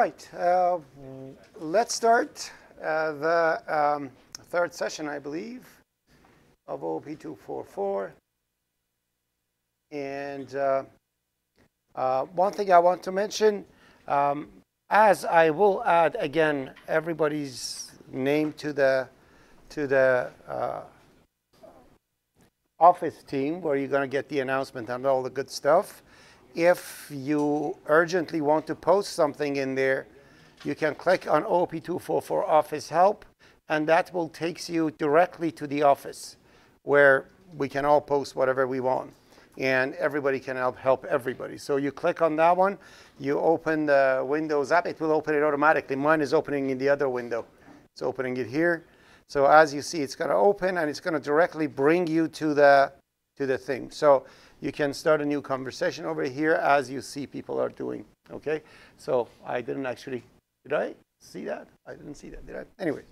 right, uh, let's start uh, the um, third session, I believe, of OOP244. And uh, uh, one thing I want to mention, um, as I will add again everybody's name to the to the uh, office team where you're going to get the announcement and all the good stuff. If you urgently want to post something in there, you can click on OOP244 Office Help, and that will take you directly to the office where we can all post whatever we want. And everybody can help, help everybody. So you click on that one, you open the Windows app, it will open it automatically. Mine is opening in the other window. It's opening it here. So as you see, it's going to open and it's going to directly bring you to the, to the thing. So you can start a new conversation over here as you see people are doing. Okay. So I didn't actually, did I see that? I didn't see that, did I? Anyway,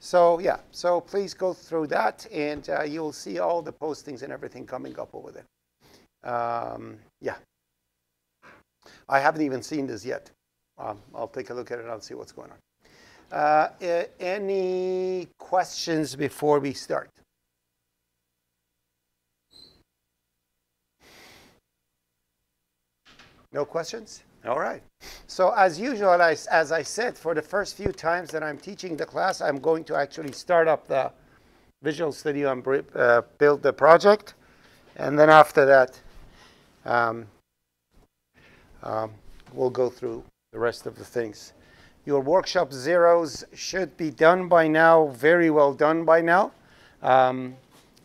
so yeah, so please go through that and uh, you'll see all the postings and everything coming up over there. Um, yeah. I haven't even seen this yet. Um, I'll take a look at it and I'll see what's going on. Uh, any questions before we start? No questions? All right. So as usual, as, as I said, for the first few times that I'm teaching the class, I'm going to actually start up the Visual Studio and uh, build the project. And then after that, um, um, we'll go through the rest of the things. Your workshop zeros should be done by now, very well done by now. Um,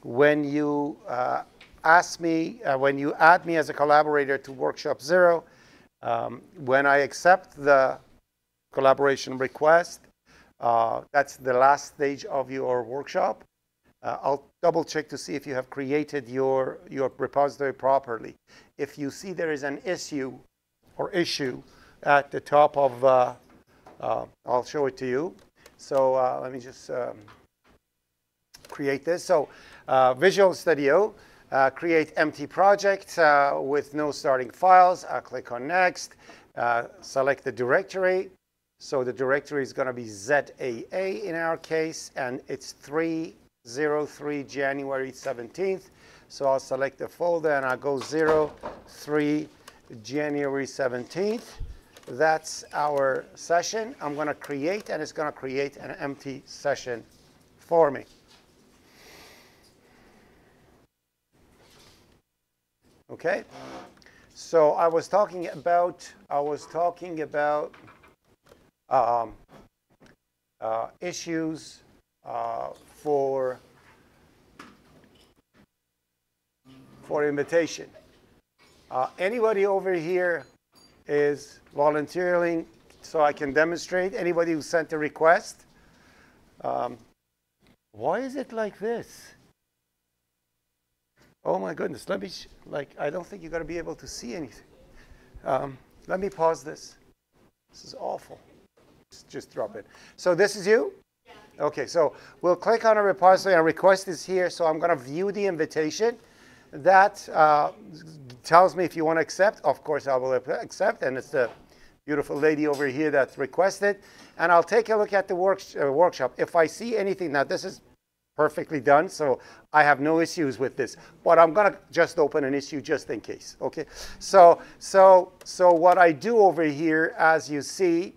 when you uh, ask me, uh, when you add me as a collaborator to workshop zero, um, when I accept the collaboration request, uh, that's the last stage of your workshop. Uh, I'll double check to see if you have created your, your repository properly. If you see there is an issue or issue at the top of uh, uh, I'll show it to you. So uh, let me just um, create this. So uh, Visual Studio, create empty project uh, with no starting files. I'll click on next, uh, select the directory. So the directory is going to be ZAA in our case, and it's 303 January 17th. So I'll select the folder and I'll go 03 January 17th that's our session. I'm going to create, and it's going to create an empty session for me. Okay? So I was talking about, I was talking about um, uh, issues uh, for, for invitation. Uh, anybody over here is volunteering so I can demonstrate. Anybody who sent a request. Um, why is it like this? Oh my goodness, let me, like, I don't think you're going to be able to see anything. Um, let me pause this. This is awful. Just drop it. So this is you? Yeah. Okay, so we'll click on a repository and request is here. So I'm going to view the invitation. That uh, tells me if you want to accept. Of course, I will accept, and it's the beautiful lady over here that requested. And I'll take a look at the work, uh, workshop. If I see anything, now this is perfectly done, so I have no issues with this. But I'm going to just open an issue just in case, okay? So, so, so what I do over here, as you see,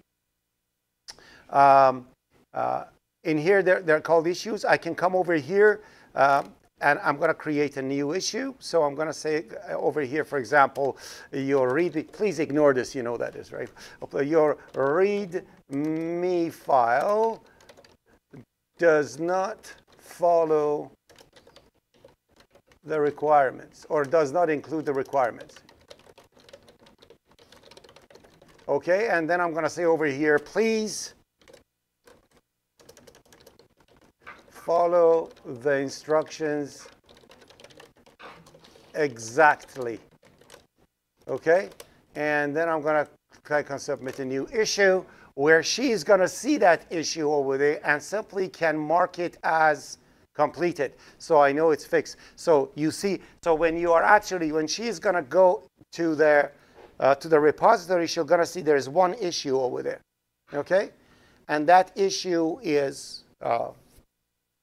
um, uh, in here, they're, they're called issues. I can come over here. Um, and I'm going to create a new issue. So I'm going to say uh, over here, for example, your read, please ignore this, you know that is, right? Your read.me file does not follow the requirements or does not include the requirements. Okay, and then I'm going to say over here, please follow the instructions exactly. Okay? And then I'm going to click on submit a new issue where she's going to see that issue over there and simply can mark it as completed. So I know it's fixed. So you see, so when you are actually, when she's going to go to the uh, to the repository, she's going to see there's one issue over there. Okay? And that issue is uh,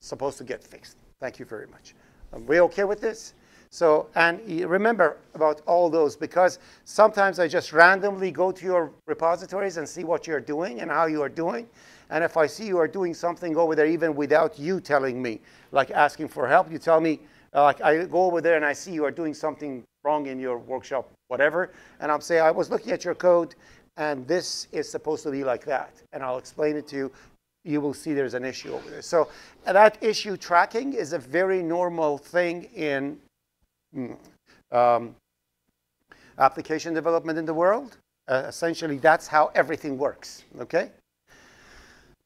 supposed to get fixed. Thank you very much. Are we okay with this? So, and remember about all those because sometimes I just randomly go to your repositories and see what you're doing and how you are doing. And if I see you are doing something over there, even without you telling me, like asking for help, you tell me, uh, like I go over there and I see you are doing something wrong in your workshop, whatever, and I'm saying, I was looking at your code and this is supposed to be like that. And I'll explain it to you. You will see there's an issue over there. So that issue tracking is a very normal thing in um, application development in the world. Uh, essentially, that's how everything works, okay?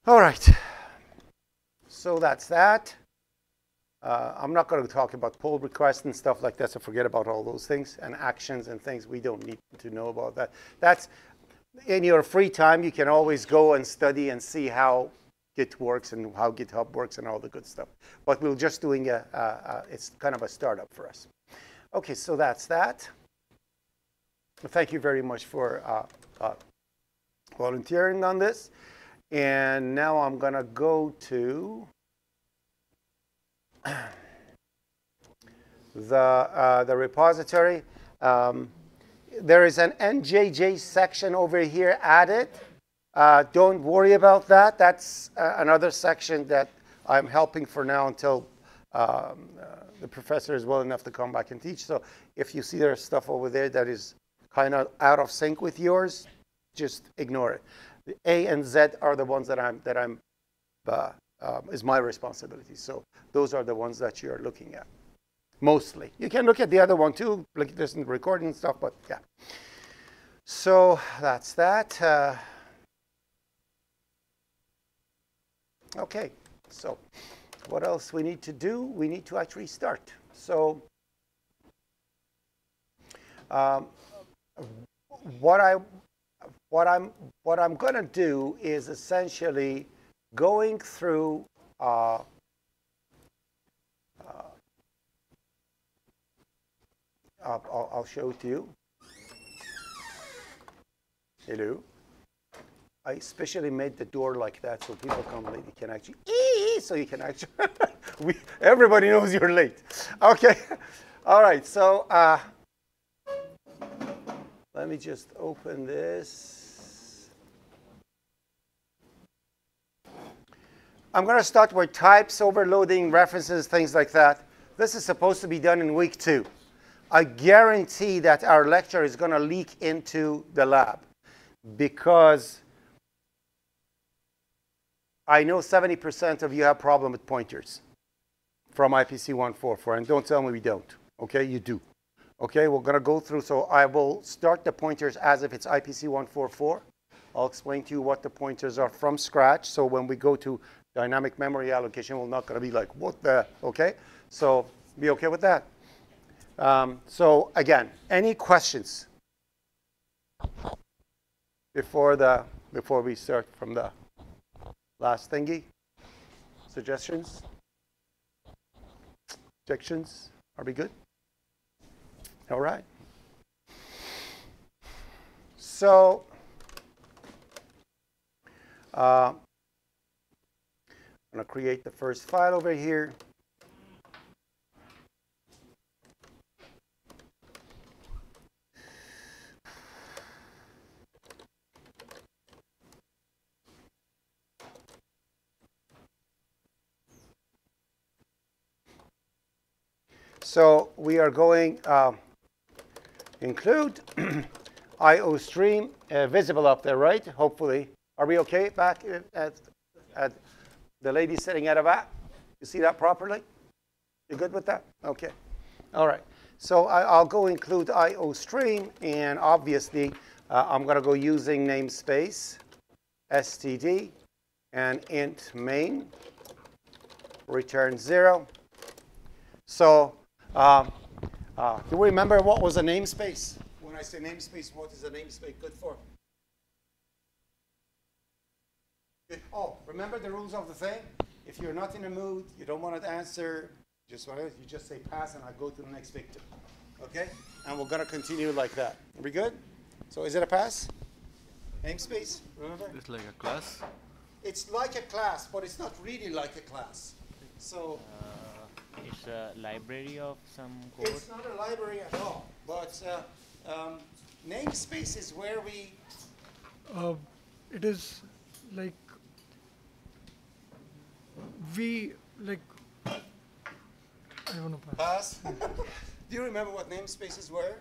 All right. So that's that. Uh, I'm not going to talk about pull requests and stuff like that, so forget about all those things and actions and things. We don't need to know about that. That's in your free time, you can always go and study and see how Git works and how GitHub works and all the good stuff. But we're just doing a, a, a it's kind of a startup for us. Okay, so that's that. Thank you very much for uh, uh, volunteering on this. And now I'm going to go to the, uh, the repository. Um, there is an NJJ section over here added. Uh, don't worry about that. That's uh, another section that I'm helping for now until um, uh, the professor is well enough to come back and teach. So if you see there's stuff over there that is kind of out of sync with yours, just ignore it. The A and Z are the ones that I'm that I'm uh, um, is my responsibility. So those are the ones that you're looking at mostly. You can look at the other one too, like this in recording stuff, but yeah. So that's that. Uh, okay, so what else we need to do? We need to actually start. So um, what I what I'm what I'm going to do is essentially going through uh, uh, I'll, I'll, show it to you. Hello. I especially made the door like that so people come late. You can actually, ee, so you can actually, we, everybody knows you're late. Okay. All right. So uh, let me just open this. I'm going to start with types, overloading, references, things like that. This is supposed to be done in week two. I guarantee that our lecture is going to leak into the lab because I know 70% of you have problem with pointers from IPC 144, and don't tell me we don't. Okay, you do. Okay, we're to go through. So I will start the pointers as if it's IPC 144. I'll explain to you what the pointers are from scratch. So when we go to dynamic memory allocation, we're not to be like, what the, okay? So be okay with that. Um, so again, any questions before the before we start from the last thingy? Suggestions? Objections? Are we good? All right. So uh, I'm going to create the first file over here. So we are going uh, include IO stream uh, visible up there, right? Hopefully. Are we okay back at, at the lady sitting at a back? You see that properly? You good with that? Okay. All right. So I, will go include IO stream, and obviously uh, I'm going to go using namespace std and int main return zero. So um, uh, do we remember what was a namespace? When I say namespace, what is a namespace good for? Oh, remember the rules of the thing? If you're not in a mood, you don't want to answer, just want to, you just say pass and I go to the next victim. Okay? And we're going to continue like that. Are we good? So is it a pass? Namespace, remember? It's like a class. It's like a class, but it's not really like a class. So Uh, it's a library of some code. it's not a library at all, but uh, um, namespace is where we Uh, it is like we like I don't know. pass. Do you remember what namespaces were?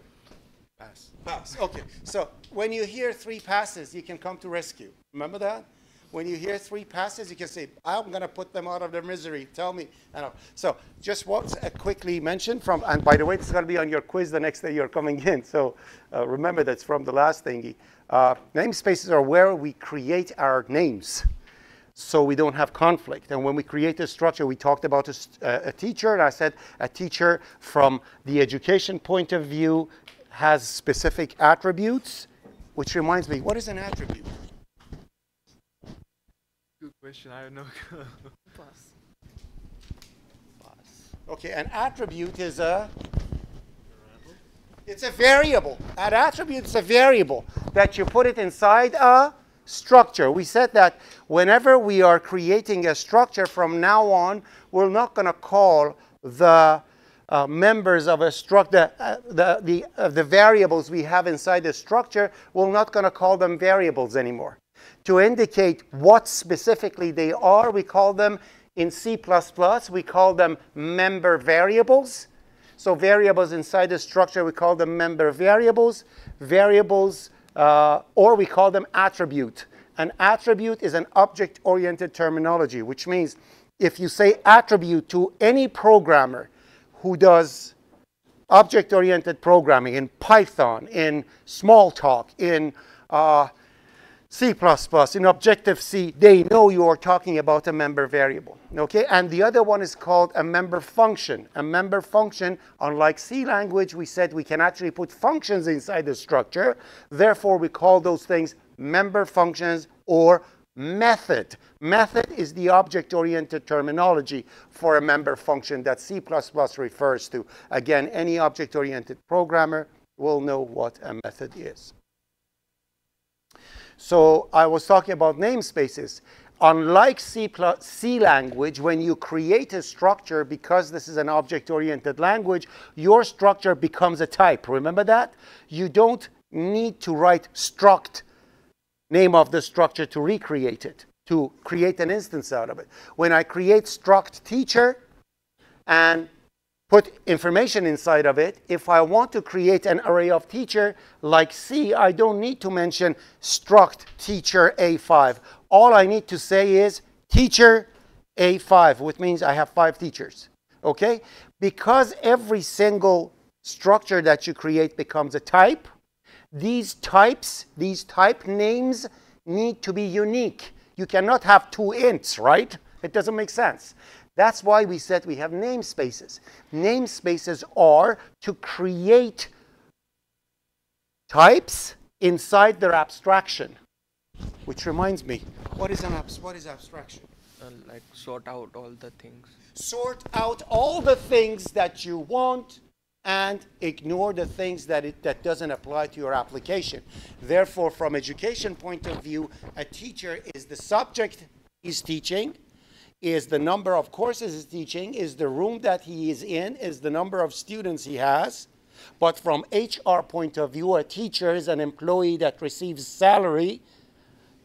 Pass. Pass. Okay. So when you hear three passes, you can come to rescue. Remember that? When you hear three passes, you can say, "I'm going to put them out of their misery." Tell me. So just what uh, quickly mentioned from, and by the way, it's going to be on your quiz the next day you're coming in. So uh, remember that's from the last thingy. Uh, namespaces are where we create our names so we don't have conflict. And when we create this structure, we talked about a, a teacher, and I said a teacher from the education point of view has specific attributes, which reminds me, what is an attribute? Good question. I don't know. Pass. Okay, an attribute is a it's a variable. An attribute is a variable that you put it inside a structure. We said that whenever we are creating a structure from now on, we're not going to call the uh, members of a structure, uh, the, the, uh, the variables we have inside the structure, we're not going to call them variables anymore. To indicate what specifically they are, we call them in C++, we call them member variables. So variables inside the structure, we call them member variables. Variables, uh, or we call them attribute. An attribute is an object-oriented terminology, which means if you say attribute to any programmer who does object-oriented programming in Python, in Smalltalk, in uh, C++, in Objective-C, they know you are talking about a member variable, okay? And the other one is called a member function. A member function, unlike C language, we said we can actually put functions inside the structure. Therefore, we call those things member functions or method. Method is the object-oriented terminology for a member function that C++ refers to. Again, any object-oriented programmer will know what a method is. So I was talking about namespaces. Unlike C, C language, when you create a structure, because this is an object-oriented language, your structure becomes a type. Remember that? You don't need to write struct name of the structure to recreate it, to create an instance out of it. When I create struct teacher and put information inside of it, if I want to create an array of teacher like C, I don't need to mention struct teacher A5. All I need to say is teacher A5, which means I have five teachers. Okay? Because every single structure that you create becomes a type, these types, these type names need to be unique. You cannot have two ints, right? It doesn't make sense. That's why we said we have namespaces. Namespaces are to create types inside their abstraction. Which reminds me, what is an abs- what is abstraction? Uh, like sort out all the things. Sort out all the things that you want and ignore the things that it that doesn't apply to your application. Therefore, from education point of view, a teacher is the subject he's teaching, is the number of courses he's teaching, is the room that he is in, is the number of students he has. But from HR point of view, a teacher is an employee that receives salary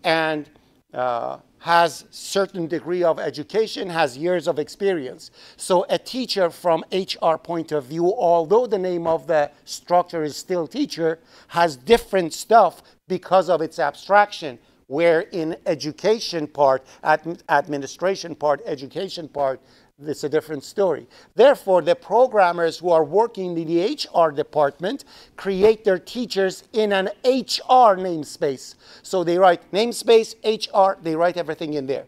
and uh, has certain degree of education, has years of experience. So a teacher from HR point of view, although the name of the structure is still teacher, has different stuff because of its abstraction where in education part, ad- administration part, education part, it's a different story. Therefore, the programmers who are working in the HR department create their teachers in an HR namespace. So they write namespace, HR, they write everything in there.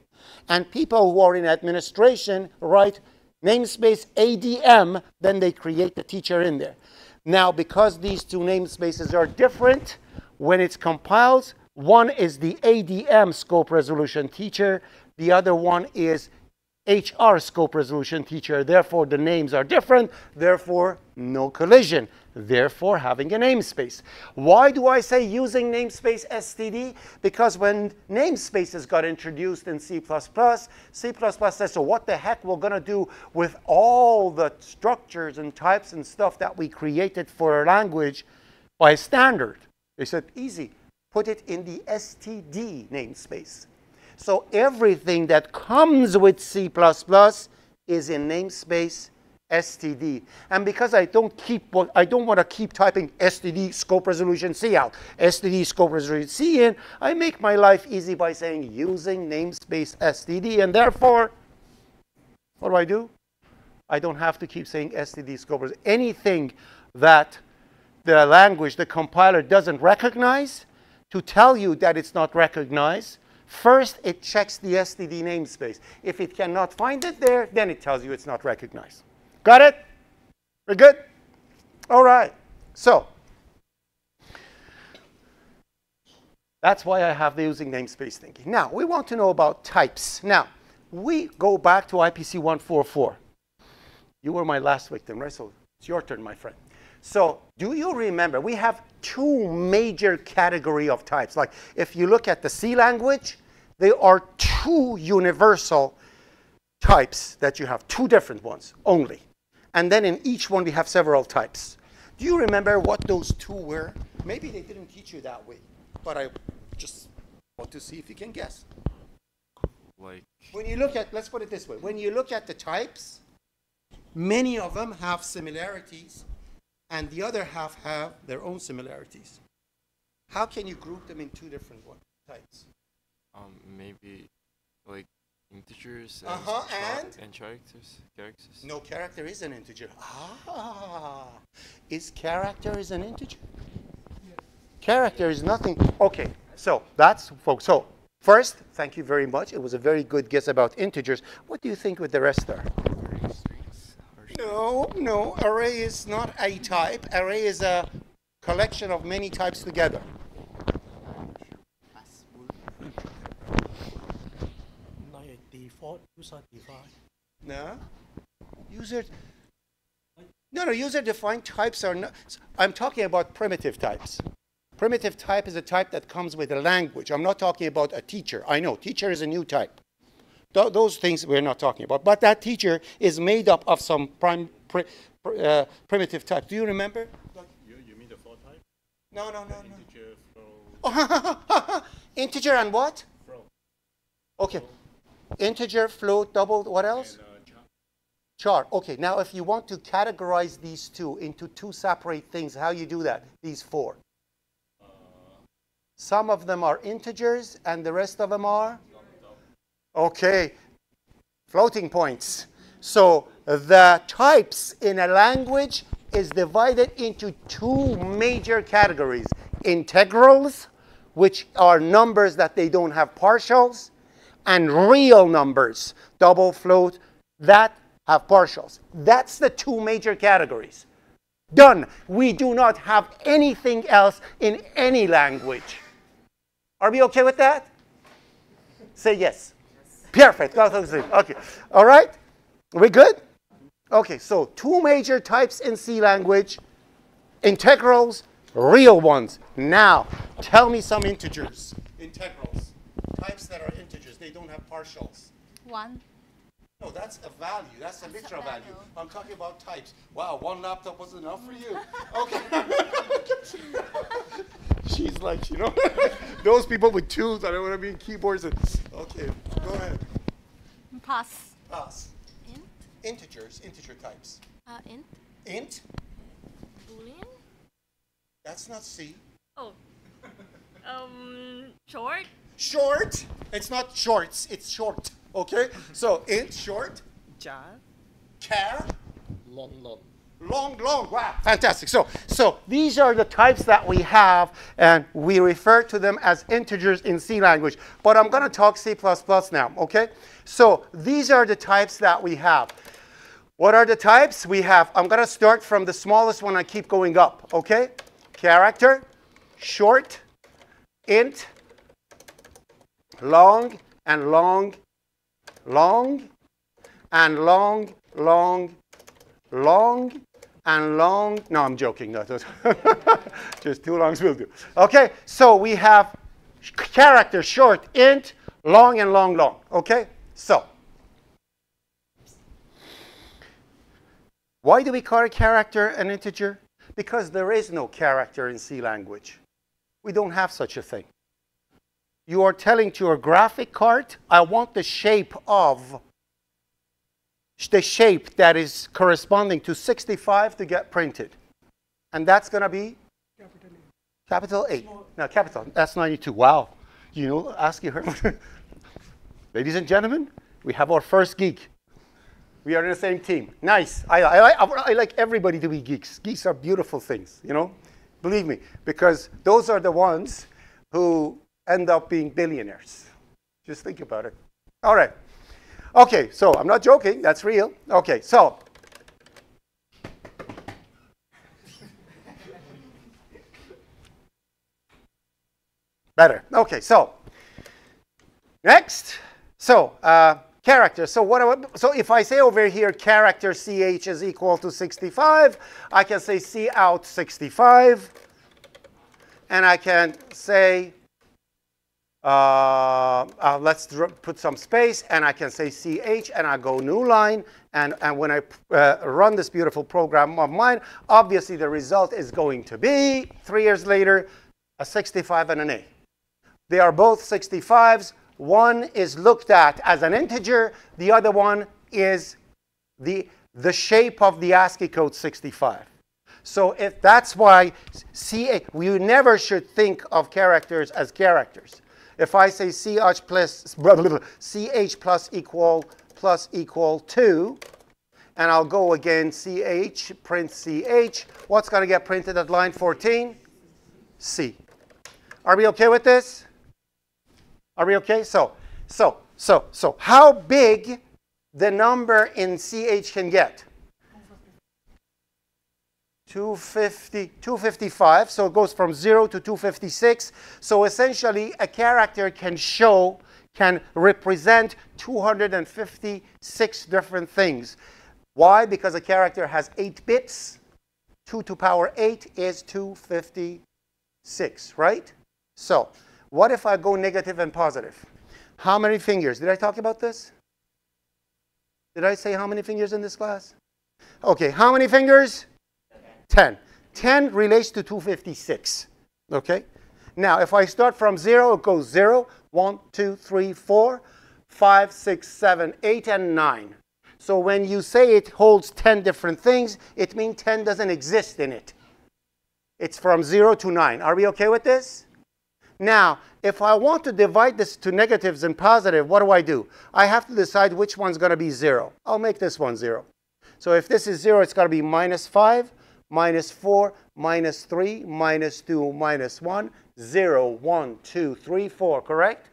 And people who are in administration write namespace ADM, then they create the teacher in there. Now, because these two namespaces are different, when it's compiled, one is the ADM scope resolution teacher, the other one is HR scope resolution teacher. Therefore, the names are different. Therefore, no collision. Therefore, having a namespace. Why do I say using namespace STD? Because when namespaces got introduced in C++, C++ says, so what the heck we're going to do with all the structures and types and stuff that we created for our language by standard? They said, easy, put it in the STD namespace. So everything that comes with C++ is in namespace STD. And because I don't keep, I don't want to keep typing STD scope resolution C out, STD scope resolution C in, I make my life easy by saying using namespace STD. And therefore, what do I do? I don't have to keep saying STD scope. Anything that the language, the compiler doesn't recognize, to tell you that it's not recognized, First, it checks the STD namespace. If it cannot find it there, then it tells you it's not recognized. Got it? We're good? All right. So, that's why I have the using namespace thinking. Now, we want to know about types. Now, we go back to IPC 144. You were my last victim, right? So it's your turn, my friend. So do you remember, we have two major category of types. Like if you look at the C language, there are two universal types that you have, two different ones only. And then in each one we have several types. Do you remember what those two were? Maybe they didn't teach you that way, but I just want to see if you can guess. Like When you look at, let's put it this way, when you look at the types, many of them have similarities and the other half have their own similarities. How can you group them in two different one, types? um maybe like integers and, Uh-huh, char- and? and characters characters. No, character is an integer. Ah, is character is an integer? Character is nothing. Okay, so that's folks. So first, thank you very much. It was a very good guess about integers. What do you think with the rest are? No, no. Array is not a type. Array is a collection of many types together. user defined. No. User. No, no. User-defined types are not. I'm talking about primitive types. Primitive type is a type that comes with a language. I'm not talking about a teacher. I know teacher is a new type. Th- those things we're not talking about. But that teacher is made up of some prim- pri- pr- uh, primitive types. Do you remember? You, you mean the floor type? No, no, no, no. Integer, flow, Integer and what? flow, Okay. Integer, float, double, what else? and uh, char. Char. Okay, now if you want to categorize these two into two separate things, how you do that? These four. Some of them are integers and the rest of them are? Okay, floating points. So the types in a language is divided into two major categories. Integrals, which are numbers that they don't have partials, and real numbers, double float, that have partials. That's the two major categories. Done. We do not have anything else in any language. Are we okay with that? Say yes. Perfect. Okay. All right. We good? Okay. So two major types in C language: integrals, real ones. Now, tell me some integers. Integrals. Types that are integers. They don't have partials. One. No, that's a value. That's a literal value. value. I'm talking about types. Wow, one laptop wasn't enough for you. Okay. She's like, you know, those people with twos, I don't want to be in keyboards. And, okay, go ahead. Pass. Pass. Int. Integers, integer types. Uh, int. Int, Boolean. that's not C. Oh. Um. Short. Short, it's not shorts, it's short. Okay? So in short, Char. char, long, long. Long, long, wow, fantastic. So, so these are the types that we have, and we refer to them as integers in C language. But I'm going to talk C++ now, okay? So these are the types that we have. What are the types? We have, I'm going to start from the smallest one and keep going up, okay? Character, short, int, long, and long, long, and long, long, long, and long. No, I'm joking. No, just two longs will do. Okay, so we have character short, int, long, and long, long. Okay, so why do we call a character an integer? Because there is no character in C language. We don't have such a thing. You are telling to your graphic card, I want the shape of the shape that is corresponding to 65 to get printed. And that's going to be capital A. Capital A. No, capital. That's 92. Wow. You know, ask you her. Ladies and gentlemen, we have our first geek. We are in the same team. Nice. I, I, I, I like everybody to be geeks. Geeks are beautiful things, you know? Believe me, because those are the ones who end up being billionaires. Just think about it. All right. Okay, so I'm not joking. That's real. Okay, so. Better. Okay, so. Next. So, uh, character. So what? I- So if I say over here character ch is equal to 65, I can say c out 65, and I can say uh, uh, let's put some space, and I can say ch, and I go new line, and, and when I uh, run this beautiful program of mine, obviously the result is going to be, three years later, a 65 and an A. They are both 65s. One is looked at as an integer. The other one is the, the shape of the ASCII code 65. So if that's why CH, we never should think of characters as characters. If I say CH plus, CH plus equal plus equal 2, and I'll go again CH, print CH, what's going to get printed at line 14? C. Are we okay with this? Are we okay? So, so, so, so, how big the number in CH can get? 250, 255, so it goes from 0 to 256. So essentially, a character can show, can represent 256 different things. Why? Because a character has 8 bits. 2 to power 8 is 256, right? So, what if I go negative and positive? How many fingers? Did I talk about this? Did I say how many fingers in this class? Okay, how many fingers? 10. 10 relates to 256. Okay? Now, if I start from 0, it goes 0, 1, 2, 3, 4, 5, 6, 7, 8, and 9. So when you say it holds 10 different things, it means 10 doesn't exist in it. It's from 0 to 9. Are we okay with this? Now, if I want to divide this to negatives and positive, what do I do? I have to decide which one's going to be 0. I'll make this one 0. So if this is 0, it's got to be minus 5, minus 4, minus 3, minus 2, minus 1, 0, 1, 2, 3, 4, correct?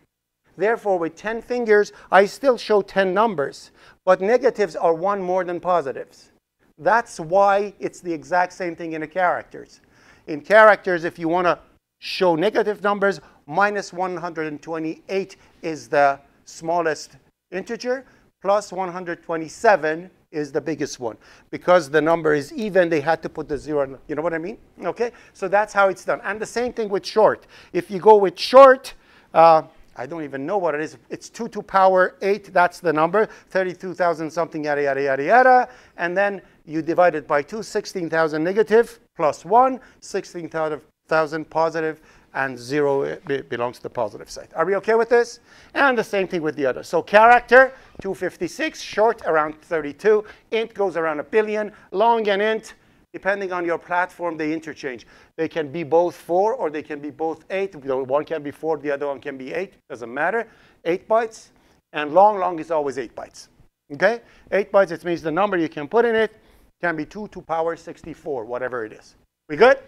Therefore, with 10 fingers, I still show 10 numbers, but negatives are one more than positives. That's why it's the exact same thing in the characters. In characters, if you want to show negative numbers, minus 128 is the smallest integer, plus 127 is the biggest one. Because the number is even, they had to put the zero, you know what I mean? Okay, so that's how it's done. And the same thing with short. If you go with short, uh, I don't even know what it is. It's 2 to power 8, that's the number, 32,000 something, yada, yada, yada, yada. And then you divide it by 2, 16,000 negative, plus 1, 16,000 positive, and 0 belongs to the positive side. Are we okay with this? And the same thing with the other. So character, 256, short around 32, int goes around a billion, long and int, depending on your platform, they interchange. They can be both 4 or they can be both 8. One can be 4, the other one can be 8, doesn't matter. 8 bytes, and long, long is always 8 bytes. Okay? 8 bytes, it means the number you can put in it can be 2 to power 64, whatever it is. We good?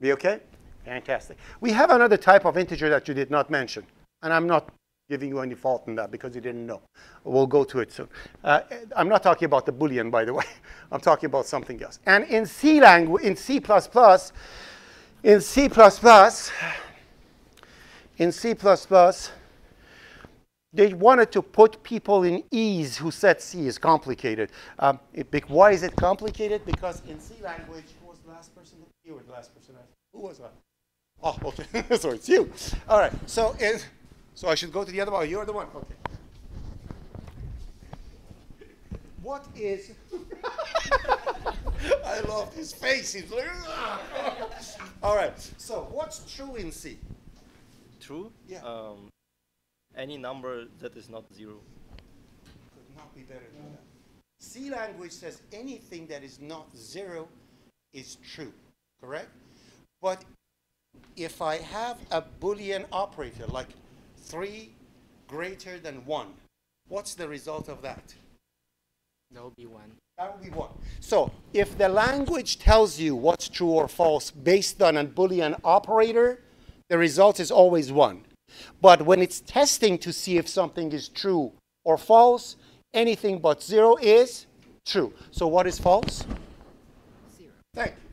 Be okay? Fantastic. We have another type of integer that you did not mention, and I'm not giving you any fault in that because you didn't know. We'll go to it soon. Uh, I'm not talking about the Boolean, by the way. I'm talking about something else. And in C language, in C++, in C++, in C++, they wanted to put people in ease who said C is complicated. Um, it, why is it complicated? Because in C language, who was the last person? You were the last person. I- Who was that? Oh, okay. so it's you. All right. So, it, so I should go to the other one. You're the one. Okay. What is? I love his face. He's like. All right. So, what's true in C? True? Yeah. Um, any number that is not zero. Could not be better than that. C language says anything that is not zero is true, correct? But if I have a Boolean operator like 3 greater than 1, what's the result of that? That will be one. That would be 1. So if the language tells you what's true or false based on a Boolean operator, the result is always 1. But when it's testing to see if something is true or false, anything but 0 is true. So what is false? Zero. Thank you.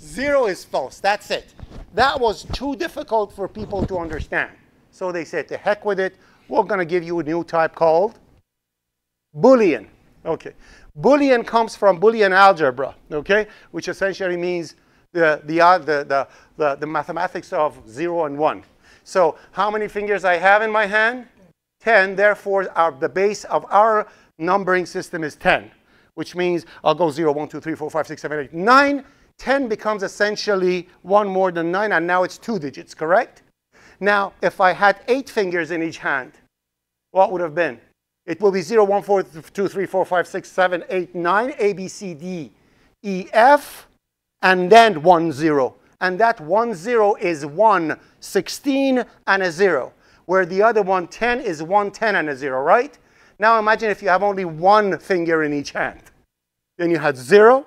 Zero is false. That's it. That was too difficult for people to understand. So they said, to heck with it. We're going to give you a new type called Boolean. Okay. Boolean comes from Boolean algebra, okay, which essentially means the, the, uh, the, the, the, the mathematics of 0 and 1. So how many fingers I have in my hand? 10. Therefore, our, the base of our numbering system is 10, which means I'll go 0, 1, 2, 3, 4, 5, 6, 7, 8, 9. 10 becomes essentially 1 more than 9, and now it's 2 digits, correct? Now, if I had 8 fingers in each hand, what would have been? It will be 0, 1, 4, 2, 3, 4, 5, 6, 7, 8, 9, A, B, C, D, E, F, and then 1, 0. And that 1, 0 is 1, 16, and a 0. Where the other one, 10, is 1, 10, and a 0, right? Now imagine if you have only one finger in each hand. Then you had 0,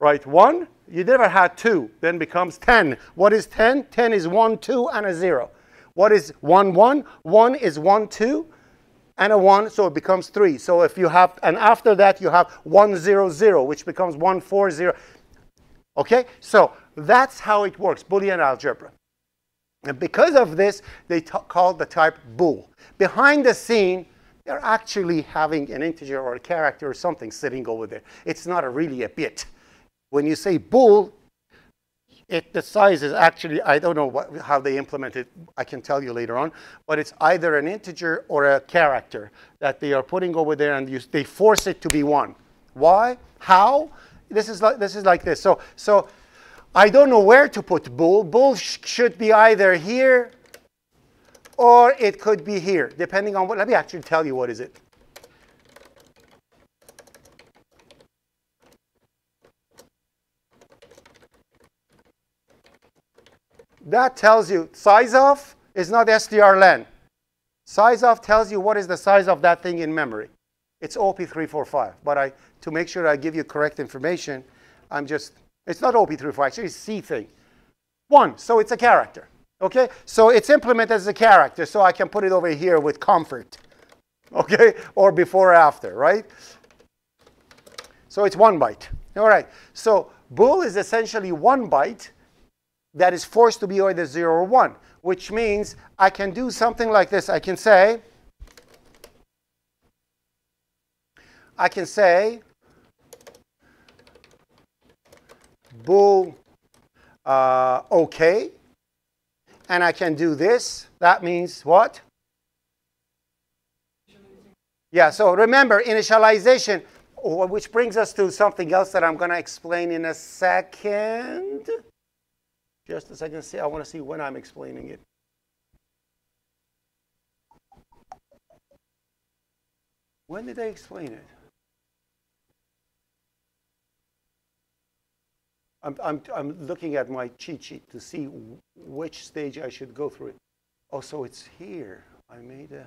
right? 1. You never had 2. Then becomes 10. What is 10? 10 is 1, 2, and a 0. What is 1, 1? 1 is 1, 2, and a 1, so it becomes 3. So if you have, and after that you have 1, 0, 0, which becomes 1, 4, 0. Okay? So that's how it works, Boolean algebra. And because of this, they call the type bool. Behind the scene, they're actually having an integer or a character or something sitting over there. It's not a really a bit. When you say bool, it, the size is actually, I don't know what, how they implement it, I can tell you later on, but it's either an integer or a character that they are putting over there and you, they force it to be one. Why? How? This is like this. Is like this. So, so I don't know where to put bool. Bool sh- should be either here or it could be here, depending on what, let me actually tell you what is it. That tells you size of is not strlen. Size of tells you what is the size of that thing in memory. It's OOP345. But I, to make sure I give you correct information, I'm just, it's not OOP345, actually it's C thing. One, so it's a character. Okay? So it's implemented as a character, so I can put it over here with comfort. Okay? Or before or after, right? So it's one byte. All right. So bool is essentially one byte that is forced to be either 0 or 1, which means I can do something like this. I can say, I can say bool uh, OK, and I can do this. That means what? Yeah, so remember, initialization, which brings us to something else that I'm going to explain in a second. Just a second. See, I want to see when I'm explaining it. When did I explain it? I'm, I'm, I'm looking at my cheat sheet to see which stage I should go through it. Oh, so it's here. I made a.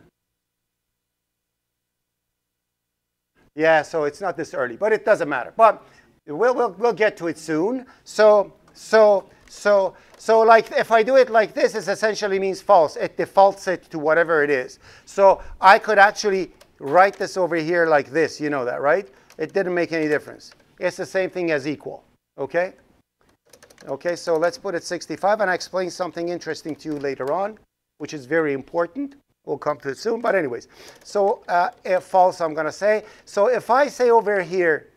Yeah, so it's not this early, but it doesn't matter. But we'll, we'll, we'll get to it soon. So, so, so, so like if I do it like this, it essentially means false. It defaults it to whatever it is. So I could actually write this over here like this. You know that, right? It didn't make any difference. It's the same thing as equal, okay? Okay, so let's put it 65, and I explain something interesting to you later on, which is very important. We'll come to it soon. But anyways, so uh, if false, I'm going to say. So if I say over here,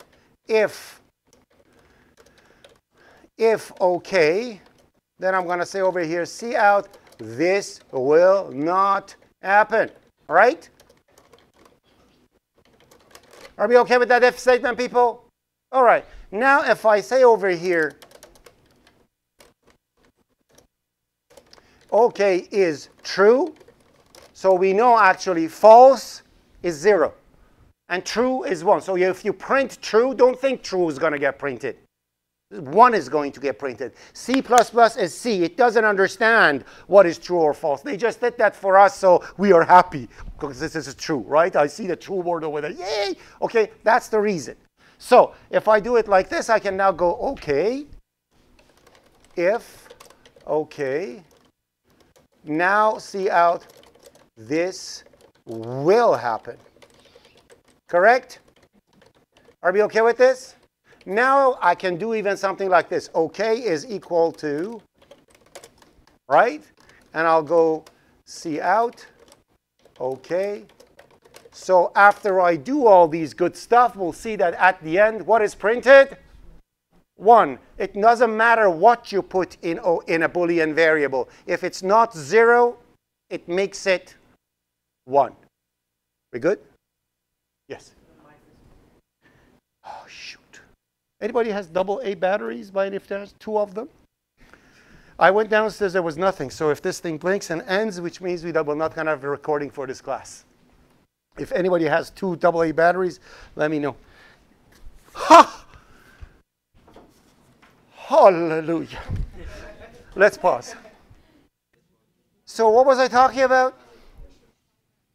if, if okay, then I'm going to say over here, see out, this will not happen. All right? Are we okay with that if statement, people? All right. Now, if I say over here, okay is true, so we know actually false is 0 and true is 1. So if you print true, don't think true is going to get printed. 1 is going to get printed. C++ is C. It doesn't understand what is true or false. They just did that for us so we are happy because this is true, right? I see the true word over there. Yay! Okay, that's the reason. So if I do it like this, I can now go, okay, if, okay, now see out, this will happen. Correct? Are we okay with this? Now I can do even something like this. OK is equal to, right? And I'll go see out, OK. So after I do all these good stuff, we'll see that at the end, what is printed? 1. It doesn't matter what you put in, in a Boolean variable. If it's not 0, it makes it 1. We good? Yes. Oh, shoot. Anybody has double A batteries by any chance? Two of them? I went downstairs, there was nothing. So if this thing blinks and ends, which means we will not to have a recording for this class. If anybody has two AA batteries, let me know. Ha! Hallelujah. Let's pause. So what was I talking about?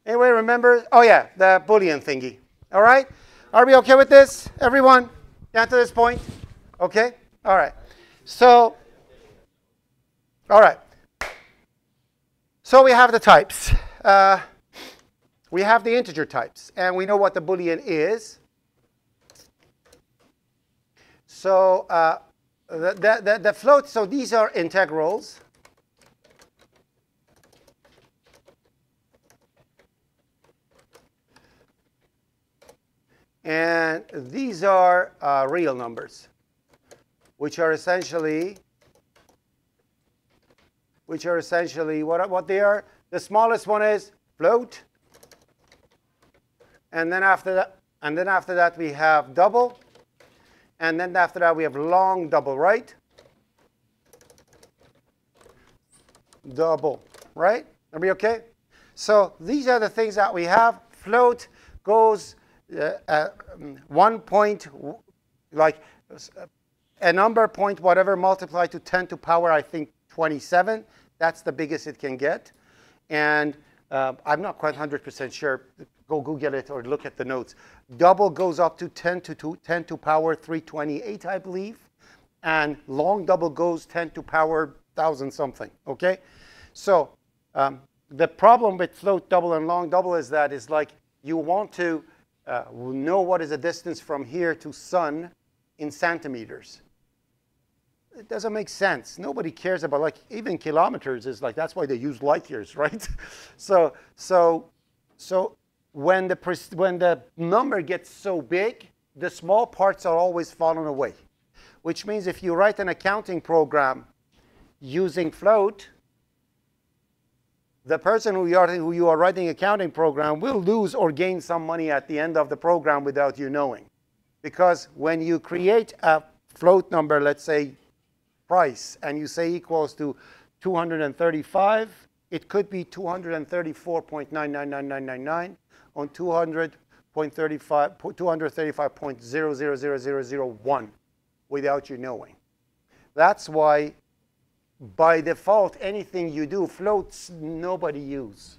Anyway, remember? Oh yeah, the Boolean thingy. All right? Are we okay with this, everyone? Down to this point? Okay? All right. So, all right. So we have the types. Uh, we have the integer types, and we know what the Boolean is. So uh, the, the, the, float, so these are integrals. And these are uh, real numbers, which are essentially, which are essentially what, what they are. The smallest one is float. And then after that, and then after that we have double. And then after that we have long double, right? Double, right? Are we okay? So these are the things that we have. Float goes uh, uh, one point, like a number point whatever multiplied to 10 to power, I think 27. That's the biggest it can get. And uh, I'm not quite 100% sure go Google it or look at the notes. Double goes up to 10 to 2, 10 to power 328, I believe. And long double goes 10 to power 1,000 something, okay? So um, the problem with float double and long double is that is like you want to uh, know what is the distance from here to sun in centimeters. It doesn't make sense. Nobody cares about like even kilometers is like that's why they use light years, right? so so so when the, when the number gets so big, the small parts are always falling away. Which means if you write an accounting program using float, the person who you, are, who you are writing accounting program will lose or gain some money at the end of the program without you knowing. Because when you create a float number, let's say price, and you say equals to 235, it could be 234.999999 on 200.35, 235.000001 without you knowing. That's why by default, anything you do, floats nobody use.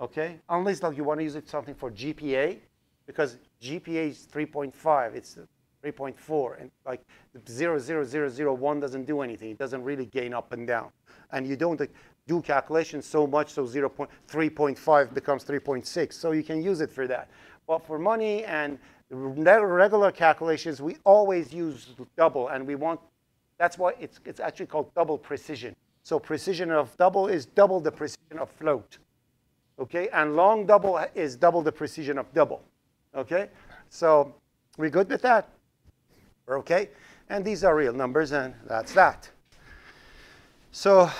Okay? Unless like you want to use it something for GPA, because GPA is 3.5, it's 3.4, and like 0, 0, 0, 0, 00001 doesn't do anything. It doesn't really gain up and down. And you don't do calculations so much so 0 3.5 becomes 3.6. So you can use it for that. But for money and regular calculations, we always use double. And we want, that's why it's, it's actually called double precision. So precision of double is double the precision of float. Okay, and long double is double the precision of double. Okay, so we good with that? We're okay? And these are real numbers, and that's that. So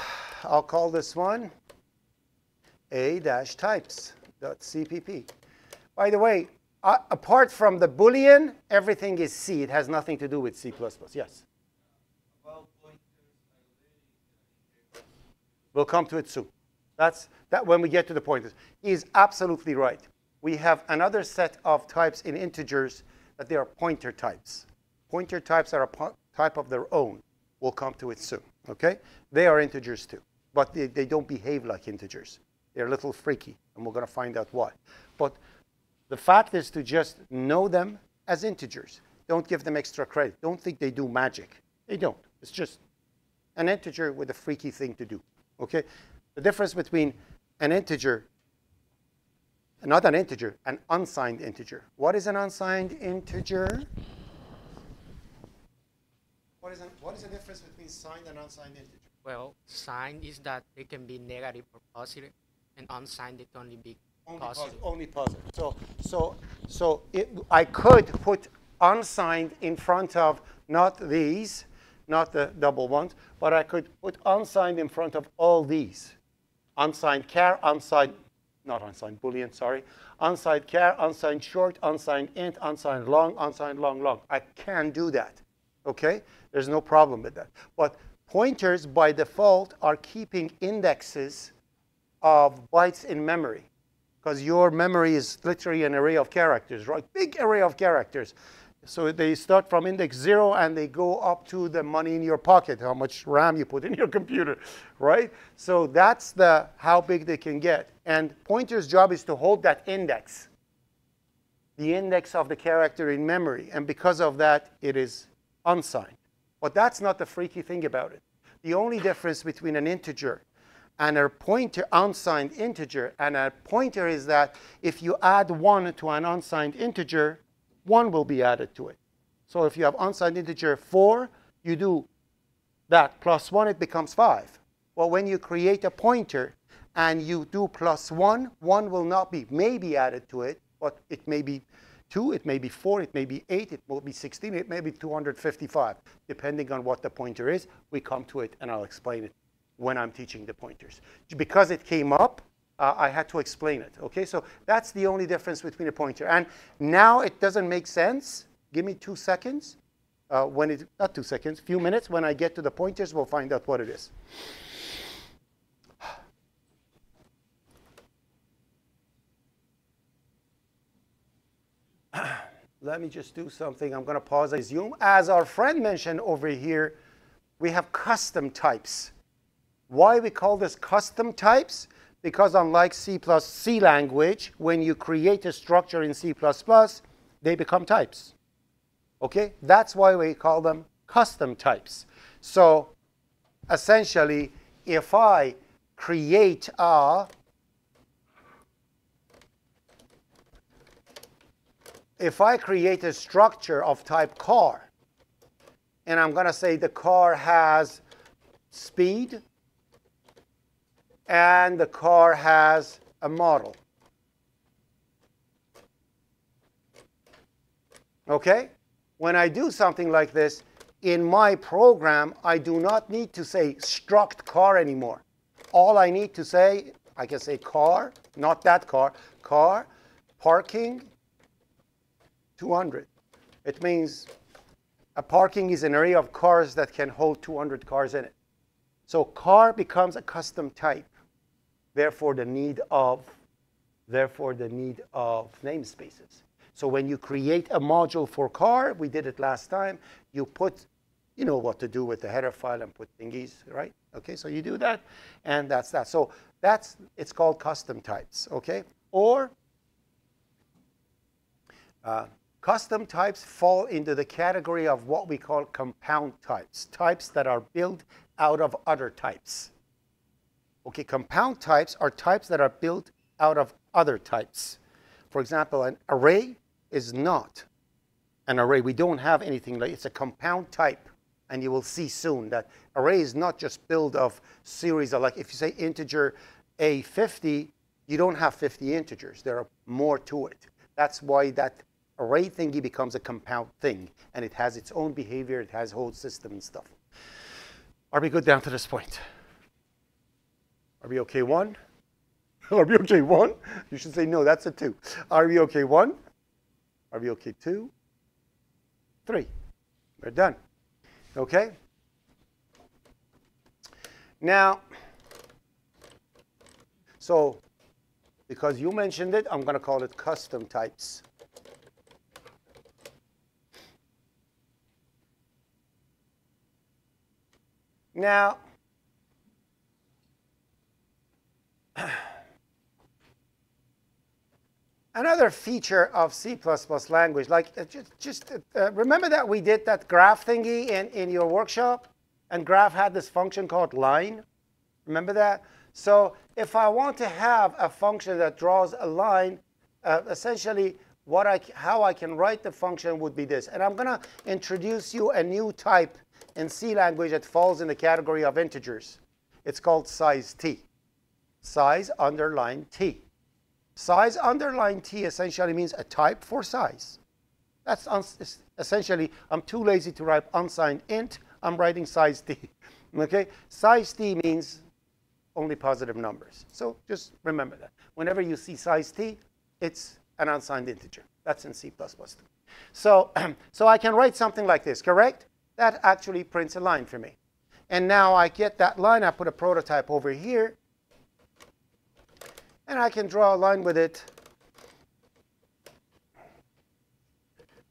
I'll call this one a-types.cpp. By the way, uh, apart from the Boolean, everything is C. It has nothing to do with C++. Yes? We'll come to it soon. That's that when we get to the pointers. is absolutely right. We have another set of types in integers that they are pointer types. Pointer types are a type of their own. We'll come to it soon. Okay? They are integers too, but they, they don't behave like integers. They're a little freaky, and we're going to find out why. But the fact is to just know them as integers. Don't give them extra credit. Don't think they do magic. They don't. It's just an integer with a freaky thing to do. Okay? The difference between an integer, not an integer, an unsigned integer. What is an unsigned integer? What is, an, what is the difference between signed and unsigned integer? Well, signed is that it can be negative or positive, and unsigned it can only be Only positive. positive. Only positive. So, so, so it, I could put unsigned in front of not these, not the double ones, but I could put unsigned in front of all these. Unsigned char, unsigned, not unsigned boolean, sorry. Unsigned char, unsigned short, unsigned int, unsigned long, unsigned long, long. I can do that. Okay? There's no problem with that. But pointers by default are keeping indexes of bytes in memory because your memory is literally an array of characters, right? Big array of characters. So they start from index zero and they go up to the money in your pocket, how much RAM you put in your computer, right? So that's the how big they can get. And pointer's job is to hold that index, the index of the character in memory. And because of that, it is unsigned. But that's not the freaky thing about it. The only difference between an integer and a pointer, unsigned integer, and a pointer is that if you add one to an unsigned integer, one will be added to it. So if you have unsigned integer four, you do that plus one, it becomes five. Well, when you create a pointer and you do plus one, one will not be, may be added to it, but it may be two, it may be four, it may be eight, it will be 16, it may be 255, depending on what the pointer is. We come to it and I'll explain it when I'm teaching the pointers. Because it came up, uh, I had to explain it. Okay, so that's the only difference between a pointer. And now it doesn't make sense. Give me two seconds. Uh, when it, not two seconds, few minutes. When I get to the pointers, we'll find out what it is. Let me just do something. I'm going to pause and. As our friend mentioned over here, we have custom types. Why we call this custom types? Because unlike C C language, when you create a structure in C++, they become types. Okay? That's why we call them custom types. So essentially, if I create a if I create a structure of type car, and I'm going to say the car has speed, and the car has a model. Okay? When I do something like this, in my program, I do not need to say struct car anymore. All I need to say, I can say car, not that car, car, parking, 200. It means a parking is an area of cars that can hold 200 cars in it. So car becomes a custom type. Therefore, the need of, therefore the need of namespaces. So when you create a module for car, we did it last time, you put, you know what to do with the header file and put thingies, right? Okay, so you do that, and that's that. So that's, it's called custom types, okay? Or uh, custom types fall into the category of what we call compound types, types that are built out of other types. Okay, compound types are types that are built out of other types. For example, an array is not an array. We don't have anything like it's a compound type. And you will see soon that array is not just built of series of like if you say integer A50, you don't have 50 integers. There are more to it. That's why that array thingy becomes a compound thing, and it has its own behavior, it has whole system and stuff. Are we good down to this point? Are we okay one? Are we okay one? You should say no, that's a two. Are we okay one? Are we okay two? Three. We're done. Okay? Now, so because you mentioned it, I'm going to call it custom types. Now, another feature of C++ language, like uh, just, just uh, remember that we did that graph thingy in, in your workshop? And graph had this function called line. Remember that? So if I want to have a function that draws a line, uh, essentially what I, how I can write the function would be this. And I'm going to introduce you a new type in C language that falls in the category of integers. It's called size t. Size underline t. Size underline t essentially means a type for size. That's essentially, I'm too lazy to write unsigned int. I'm writing size t. okay? Size t means only positive numbers. So just remember that. Whenever you see size t, it's an unsigned integer. That's in C++. So, so I can write something like this, correct? That actually prints a line for me. And now I get that line, I put a prototype over here, and I can draw a line with it.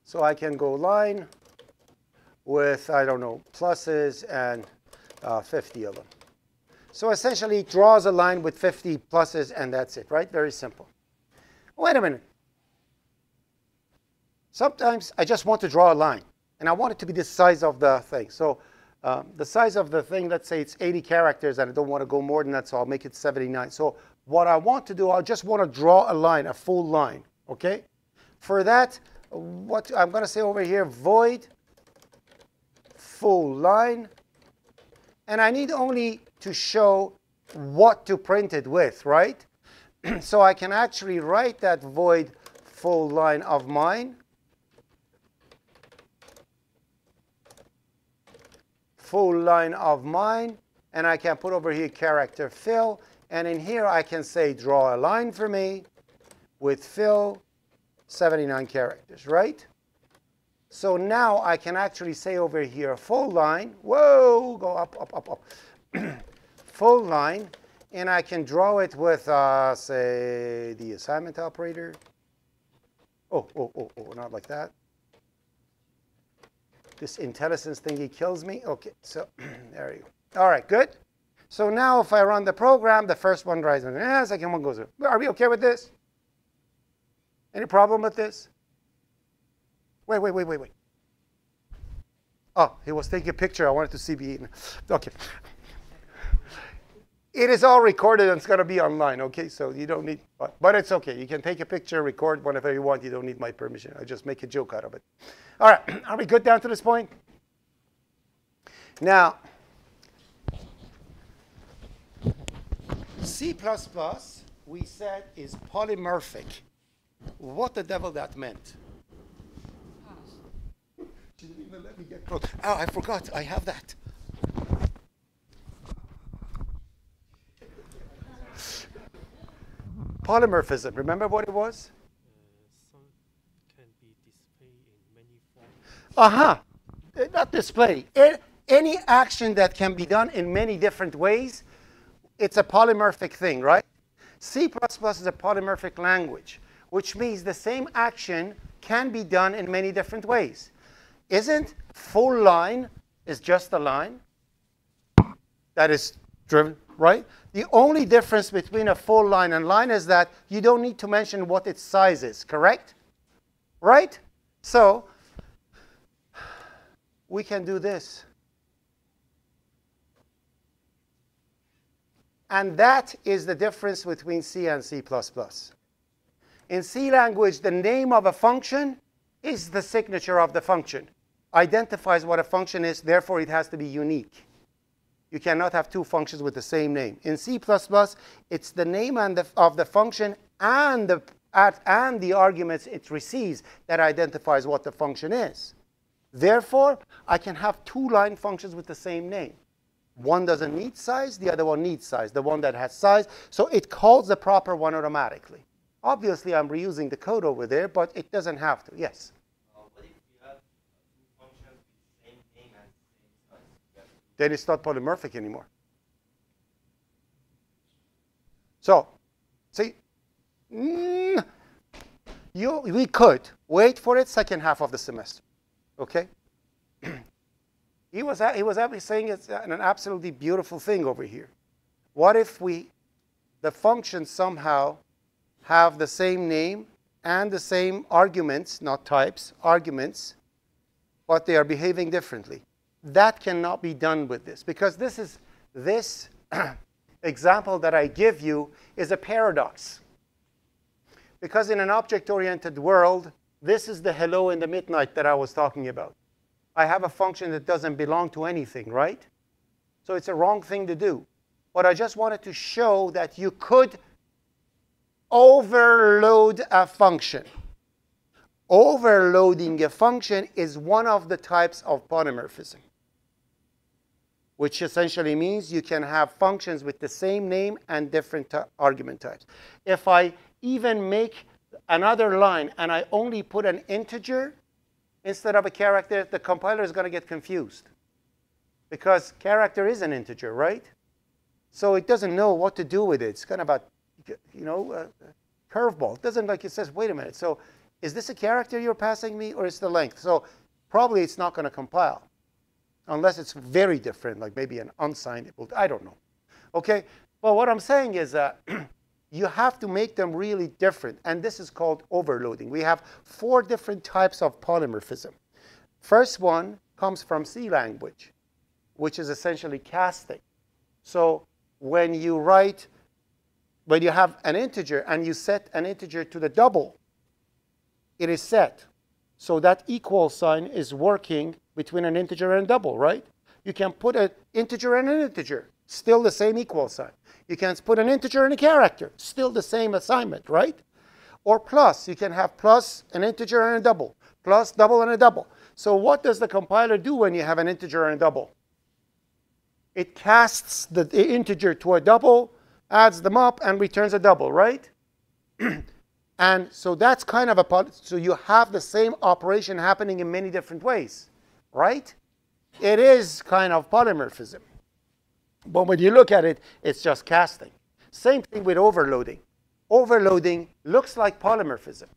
So I can go line with, I don't know, pluses and uh, 50 of them. So essentially, it draws a line with 50 pluses, and that's it, right? Very simple. Wait a minute. Sometimes I just want to draw a line, and I want it to be the size of the thing. So um, the size of the thing, let's say it's 80 characters, and I don't want to go more than that, so I'll make it 79. So what I want to do, I just want to draw a line, a full line, okay? For that, what I'm going to say over here, void full line, and I need only to show what to print it with, right? so I can actually write that void full line of mine. Full line of mine. And I can put over here character fill. And in here I can say draw a line for me with fill 79 characters, right? So now I can actually say over here full line. Whoa, go up, up, up, up. full line. And I can draw it with, uh, say, the assignment operator. Oh, oh, oh, oh, not like that. This IntelliSense thingy kills me. OK, so there you go. All right, good. So now if I run the program, the first one drives in, yeah, second one goes in. Are we OK with this? Any problem with this? Wait, wait, wait, wait, wait. Oh, he was taking a picture. I wanted to see the. OK. It is all recorded and it's going to be online, okay? So you don't need, but, but it's okay. You can take a picture, record whenever you want. You don't need my permission. I just make a joke out of it. All right, are we good down to this point? Now, C++, we said, is polymorphic. What the devil that meant? She didn't even let me get close. Oh, I forgot. I have that. Polymorphism. Remember what it was? some can be displayed in many forms. Uh-huh. Uh, Not display. A- Any action that can be done in many different ways, it's a polymorphic thing, right? C++ is a polymorphic language, which means the same action can be done in many different ways. Isn't full line is just a line that is driven, right? The only difference between a full line and line is that you don't need to mention what its size is, correct? Right? So we can do this. And that is the difference between C and C++. In C language, the name of a function is the signature of the function. Identifies what a function is, therefore it has to be unique. You cannot have two functions with the same name. In C++, it's the name the, of the function and the, at, and the arguments it receives that identifies what the function is. Therefore, I can have two line functions with the same name. One doesn't need size, the other one needs size, the one that has size. So it calls the proper one automatically. Obviously, I'm reusing the code over there, but it doesn't have to. Yes? then it's not polymorphic anymore. So, see, mm, you, we could wait for it second half of the semester, okay? He was he was saying it's an absolutely beautiful thing over here. What if we, the functions somehow have the same name and the same arguments, not types, arguments, but they are behaving differently? That cannot be done with this because this is this example that I give you is a paradox. Because in an object-oriented world, this is the hello in the midnight that I was talking about. I have a function that doesn't belong to anything, right? So it's a wrong thing to do. But I just wanted to show that you could overload a function. Overloading a function is one of the types of polymorphism which essentially means you can have functions with the same name and different uh, argument types. If I even make another line and I only put an integer instead of a character, the compiler is going to get confused because character is an integer, right? So it doesn't know what to do with it. It's kind of a, you know, a curveball. It doesn't like it says, wait a minute. So is this a character you're passing me or is the length? So probably it's not going to compile unless it's very different, like maybe an unsigned, I don't know. Okay, well, what I'm saying is that you have to make them really different, and this is called overloading. We have four different types of polymorphism. First one comes from C language, which is essentially casting. So when you write, when you have an integer and you set an integer to the double, it is set. So that equal sign is working between an integer and a double, right? You can put an integer and an integer, still the same equal sign. You can put an integer and a character, still the same assignment, right? Or plus, you can have plus an integer and a double, plus double and a double. So what does the compiler do when you have an integer and a double? It casts the, the integer to a double, adds them up, and returns a double, right? and so that's kind of a, so you have the same operation happening in many different ways right? It is kind of polymorphism. But when you look at it, it's just casting. Same thing with overloading. Overloading looks like polymorphism.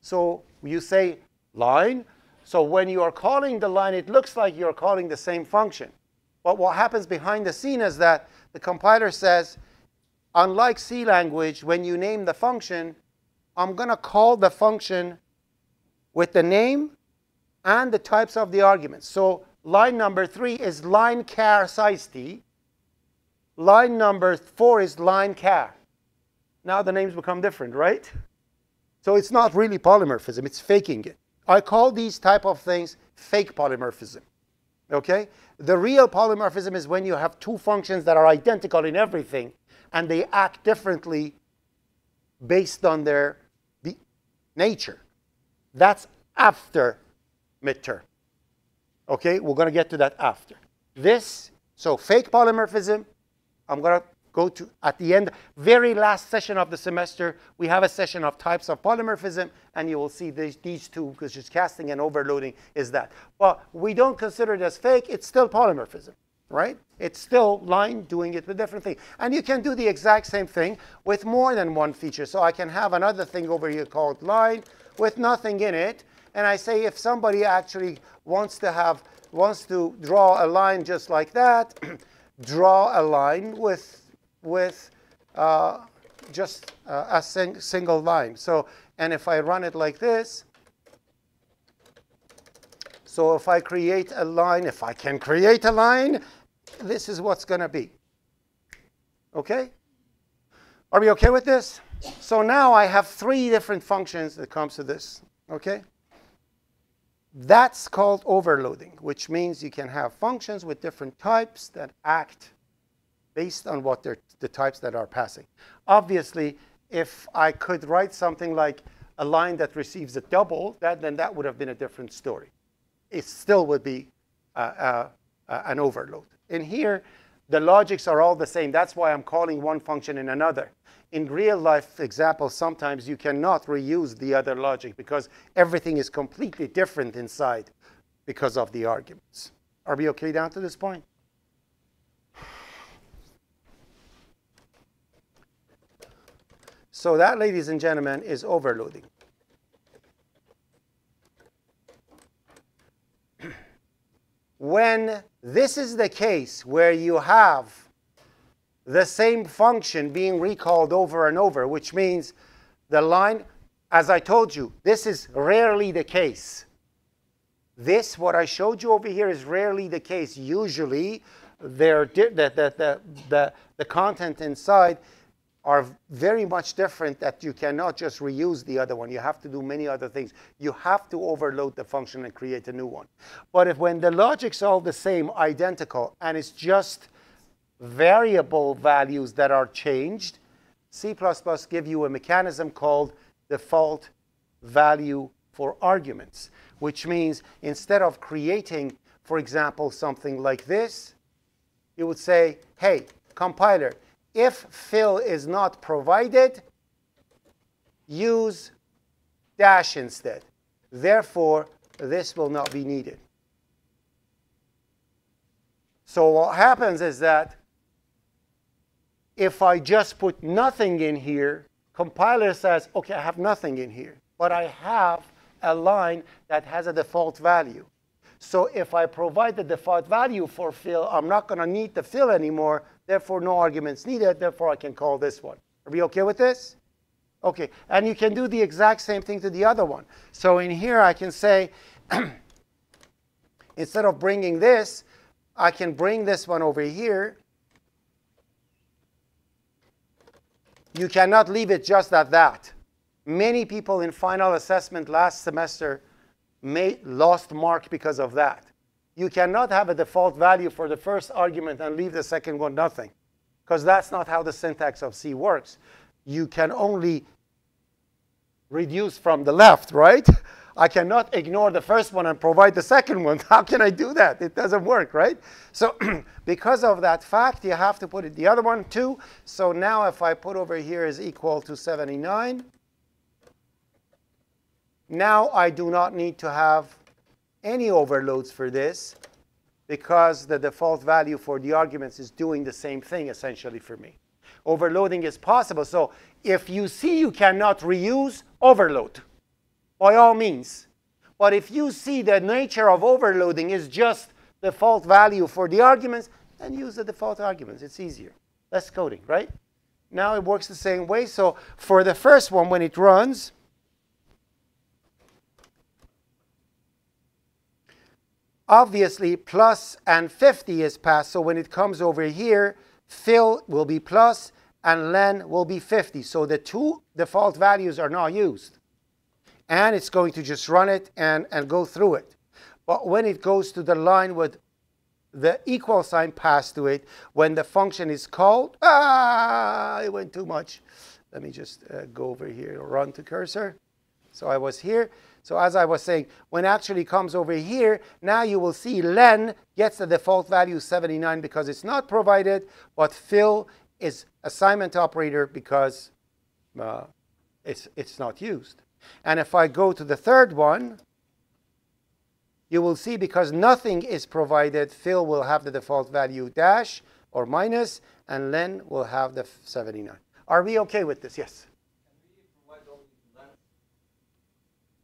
So you say line. So when you are calling the line, it looks like you're calling the same function. But what happens behind the scene is that the compiler says, unlike C language, when you name the function, I'm going to call the function with the name and the types of the arguments. So line number three is line char size t. Line number four is line char. Now the names become different, right? So it's not really polymorphism, it's faking it. I call these type of things fake polymorphism. Okay? The real polymorphism is when you have two functions that are identical in everything and they act differently based on their nature. That's after midterm. Okay, we're going to get to that after. This, so fake polymorphism, I'm going to go to, at the end, very last session of the semester, we have a session of types of polymorphism, and you will see these, these two, because just casting and overloading is that. Well, we don't consider it as fake, it's still polymorphism, right? It's still line doing it with different things. And you can do the exact same thing with more than one feature. So I can have another thing over here called line with nothing in it, and I say if somebody actually wants to have wants to draw a line just like that, draw a line with with uh, just uh, a sing single line. So and if I run it like this, so if I create a line, if I can create a line, this is what's going to be. Okay? Are we okay with this? So now I have three different functions that comes to this. Okay? That's called overloading, which means you can have functions with different types that act based on what they're the types that are passing. Obviously, if I could write something like a line that receives a double, that, then that would have been a different story. It still would be uh, uh, an overload. In here, the logics are all the same. That's why I'm calling one function in another. In real life examples, sometimes you cannot reuse the other logic because everything is completely different inside because of the arguments. Are we okay down to this point? So that, ladies and gentlemen, is overloading. when this is the case where you have the same function being recalled over and over, which means the line, as I told you, this is rarely the case. This, what I showed you over here, is rarely the case. Usually, the, the, the, the, the content inside are very much different that you cannot just reuse the other one. You have to do many other things. You have to overload the function and create a new one. But if when the logic's all the same, identical, and it's just variable values that are changed, C++ give you a mechanism called default value for arguments, which means instead of creating, for example, something like this, you would say, hey, compiler, if fill is not provided, use dash instead. Therefore, this will not be needed. So what happens is that if I just put nothing in here, compiler says, OK, I have nothing in here. But I have a line that has a default value. So if I provide the default value for fill, I'm not going to need the fill anymore. Therefore, no arguments needed. Therefore, I can call this one. Are we OK with this? OK. And you can do the exact same thing to the other one. So in here, I can say, instead of bringing this, I can bring this one over here. You cannot leave it just at that. Many people in final assessment last semester made, lost mark because of that. You cannot have a default value for the first argument and leave the second one nothing, because that's not how the syntax of C works. You can only reduce from the left, right? I cannot ignore the first one and provide the second one. How can I do that? It doesn't work, right? So because of that fact, you have to put it the other one too. So now if I put over here is equal to 79, now I do not need to have any overloads for this because the default value for the arguments is doing the same thing essentially for me. Overloading is possible. So if you see you cannot reuse, overload by all means. But if you see the nature of overloading is just the default value for the arguments, then use the default arguments. It's easier. Less coding, right? Now it works the same way. So for the first one, when it runs, obviously plus and 50 is passed. So when it comes over here, fill will be plus and len will be 50. So the two default values are not used. And it's going to just run it and, and go through it. But when it goes to the line with the equal sign passed to it, when the function is called, ah, it went too much. Let me just uh, go over here, run to cursor. So I was here. So as I was saying, when actually comes over here, now you will see len gets the default value 79 because it's not provided, but fill is assignment operator because uh, it's, it's not used. And if I go to the third one, you will see because nothing is provided, fill will have the default value dash or minus, and len will have the 79. Are we okay with this? Yes.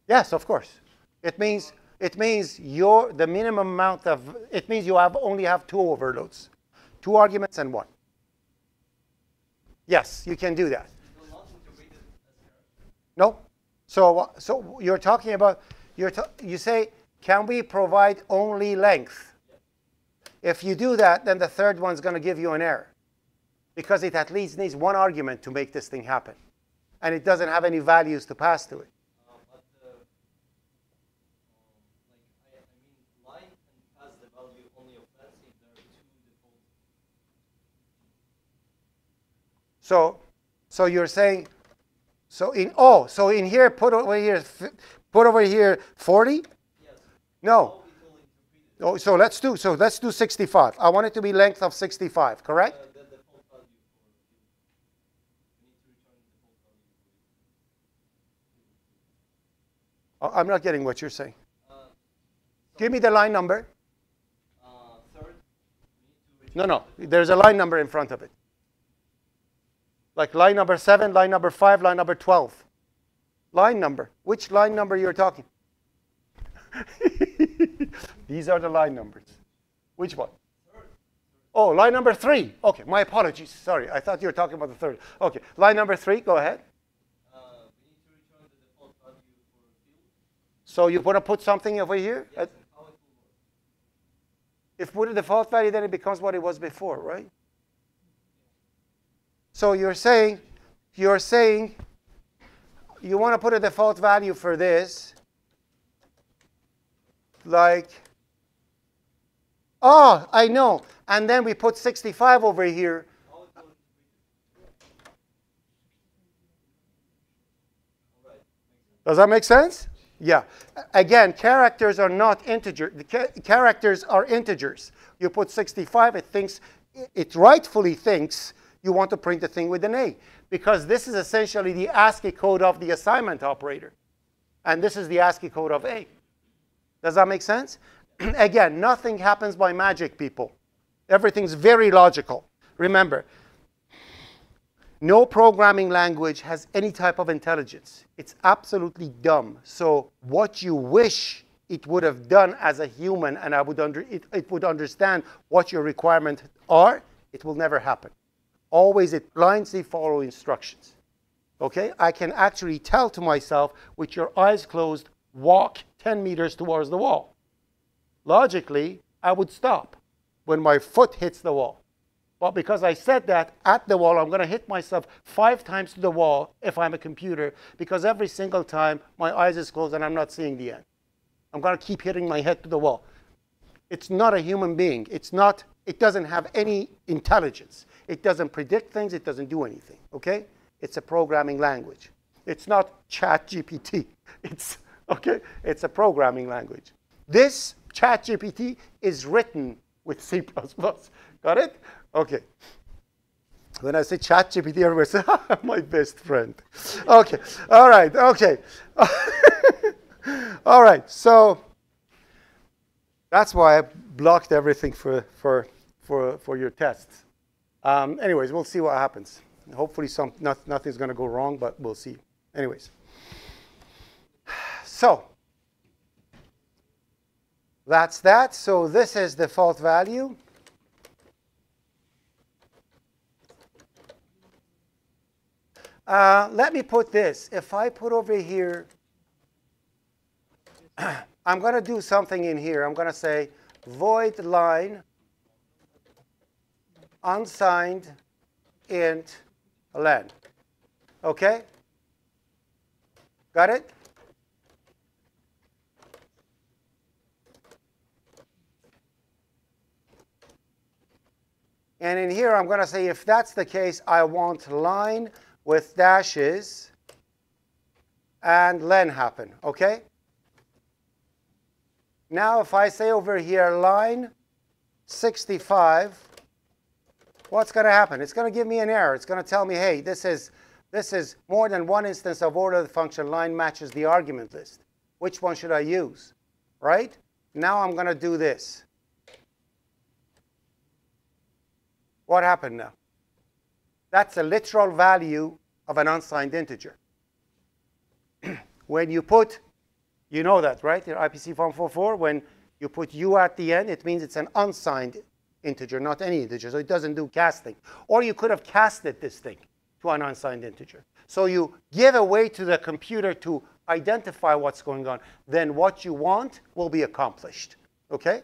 Yes, of course. It means it means your the minimum amount of it means you have only have two overloads, two arguments and one. Yes, you can do that. No. So, so you're talking about, you're you say, can we provide only length? If you do that, then the third one's going to give you an error because it at least needs one argument to make this thing happen. And it doesn't have any values to pass to it. So, so you're saying so in, oh, so in here, put over here, put over here 40? Yes. No. Oh, so let's do, so let's do 65. I want it to be length of 65, correct? Oh, I'm not getting what you're saying. Give me the line number. No, no. There's a line number in front of it. Like line number 7, line number 5, line number 12. Line number. Which line number you're talking? These are the line numbers. Which one? Oh, line number 3. Okay, my apologies. Sorry, I thought you were talking about the third. Okay, line number 3, go ahead. So you want to put something over here? Uh, if put a default value, then it becomes what it was before, right? So you're saying, you're saying, you want to put a default value for this, like, oh, I know. And then we put 65 over here. Does that make sense? Yeah. Again, characters are not integer. The cha- characters are integers. You put 65, it thinks, it rightfully thinks you want to print the thing with an A because this is essentially the ASCII code of the assignment operator. And this is the ASCII code of A. Does that make sense? Again, nothing happens by magic, people. Everything's very logical. Remember, no programming language has any type of intelligence. It's absolutely dumb. So what you wish it would have done as a human and I would under, it, it would understand what your requirements are, it will never happen. Always it blindly follow instructions. Okay? I can actually tell to myself with your eyes closed, walk 10 meters towards the wall. Logically, I would stop when my foot hits the wall. But because I said that at the wall, I'm going to hit myself five times to the wall if I'm a computer, because every single time my eyes is closed and I'm not seeing the end. I'm going to keep hitting my head to the wall. It's not a human being. It's not, it doesn't have any intelligence. It doesn't predict things. It doesn't do anything. Okay? It's a programming language. It's not chat GPT. It's, okay? It's a programming language. This chat GPT is written with C++. Got it? Okay. When I say chat GPT, everybody says, ah, my best friend. Okay. All right. Okay. All right. So that's why I blocked everything for, for, for, for your tests. Um, anyways, we'll see what happens. Hopefully some, not, nothing's going to go wrong, but we'll see. Anyways. So that's that. So this is the default value. Uh, let me put this. If I put over here, I'm going to do something in here. I'm going to say void line unsigned int len. Okay? Got it? And in here, I'm going to say if that's the case, I want line with dashes and len happen, okay? Now if I say over here line 65, what's going to happen? It's going to give me an error. It's going to tell me, hey, this is, this is more than one instance of overloaded function line matches the argument list. Which one should I use, right? Now I'm going to do this. What happened now? That's a literal value of an unsigned integer. when you put, you know that, right? In IPC 144, when you put u at the end, it means it's an unsigned integer, not any integer. So it doesn't do casting. Or you could have casted this thing to an unsigned integer. So you give a way to the computer to identify what's going on. Then what you want will be accomplished. Okay?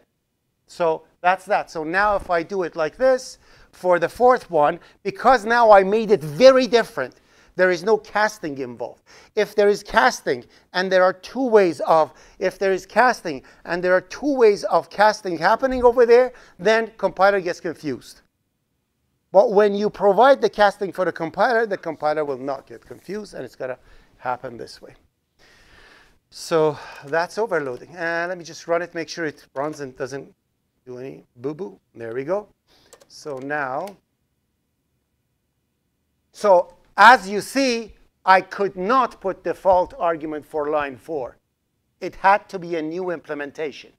So that's that. So now if I do it like this, for the fourth one, because now I made it very different, there is no casting involved. If there is casting, and there are two ways of, if there is casting, and there are two ways of casting happening over there, then compiler gets confused. But when you provide the casting for the compiler, the compiler will not get confused, and it's going to happen this way. So that's overloading. And let me just run it, make sure it runs and doesn't do any boo-boo. There we go. So now, so as you see, I could not put default argument for line 4. It had to be a new implementation.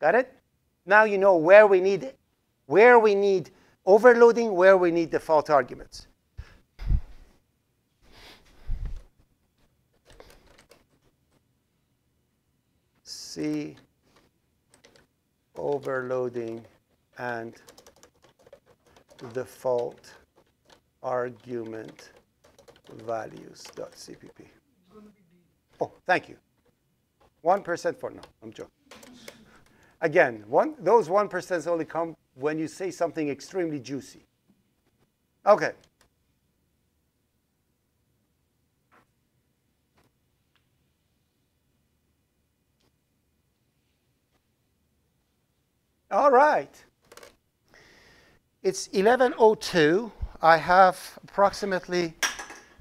Got it? Now you know where we need it, where we need overloading, where we need default arguments. C overloading and default argument values.cpp. Oh, thank you. 1% for no, I'm joking. Again, one, those 1% only come when you say something extremely juicy. Okay. All right. It's 11.02. I have approximately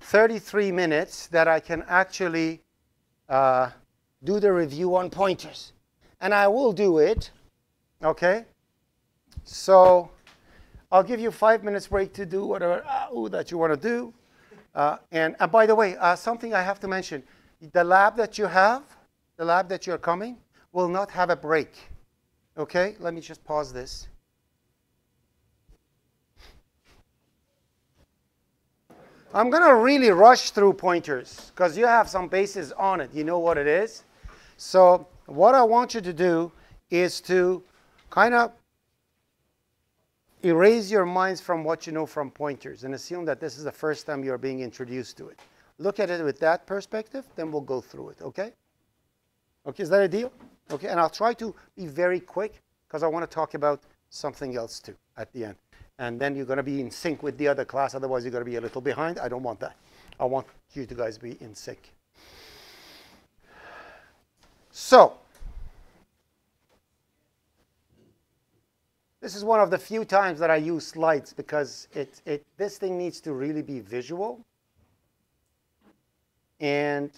33 minutes that I can actually uh, do the review on pointers. And I will do it, okay? So I'll give you five minutes break to do whatever uh, that you want to do. Uh, and, and by the way, uh, something I have to mention. The lab that you have, the lab that you're coming, will not have a break. Okay, let me just pause this. I'm going to really rush through pointers because you have some bases on it. You know what it is. So what I want you to do is to kind of erase your minds from what you know from pointers and assume that this is the first time you're being introduced to it. Look at it with that perspective, then we'll go through it, okay? Okay, is that a deal? Okay, and I'll try to be very quick because I want to talk about something else too at the end. And then you're going to be in sync with the other class, otherwise you're going to be a little behind. I don't want that. I want you to guys be in sync. So, this is one of the few times that I use slides because it, it, this thing needs to really be visual. And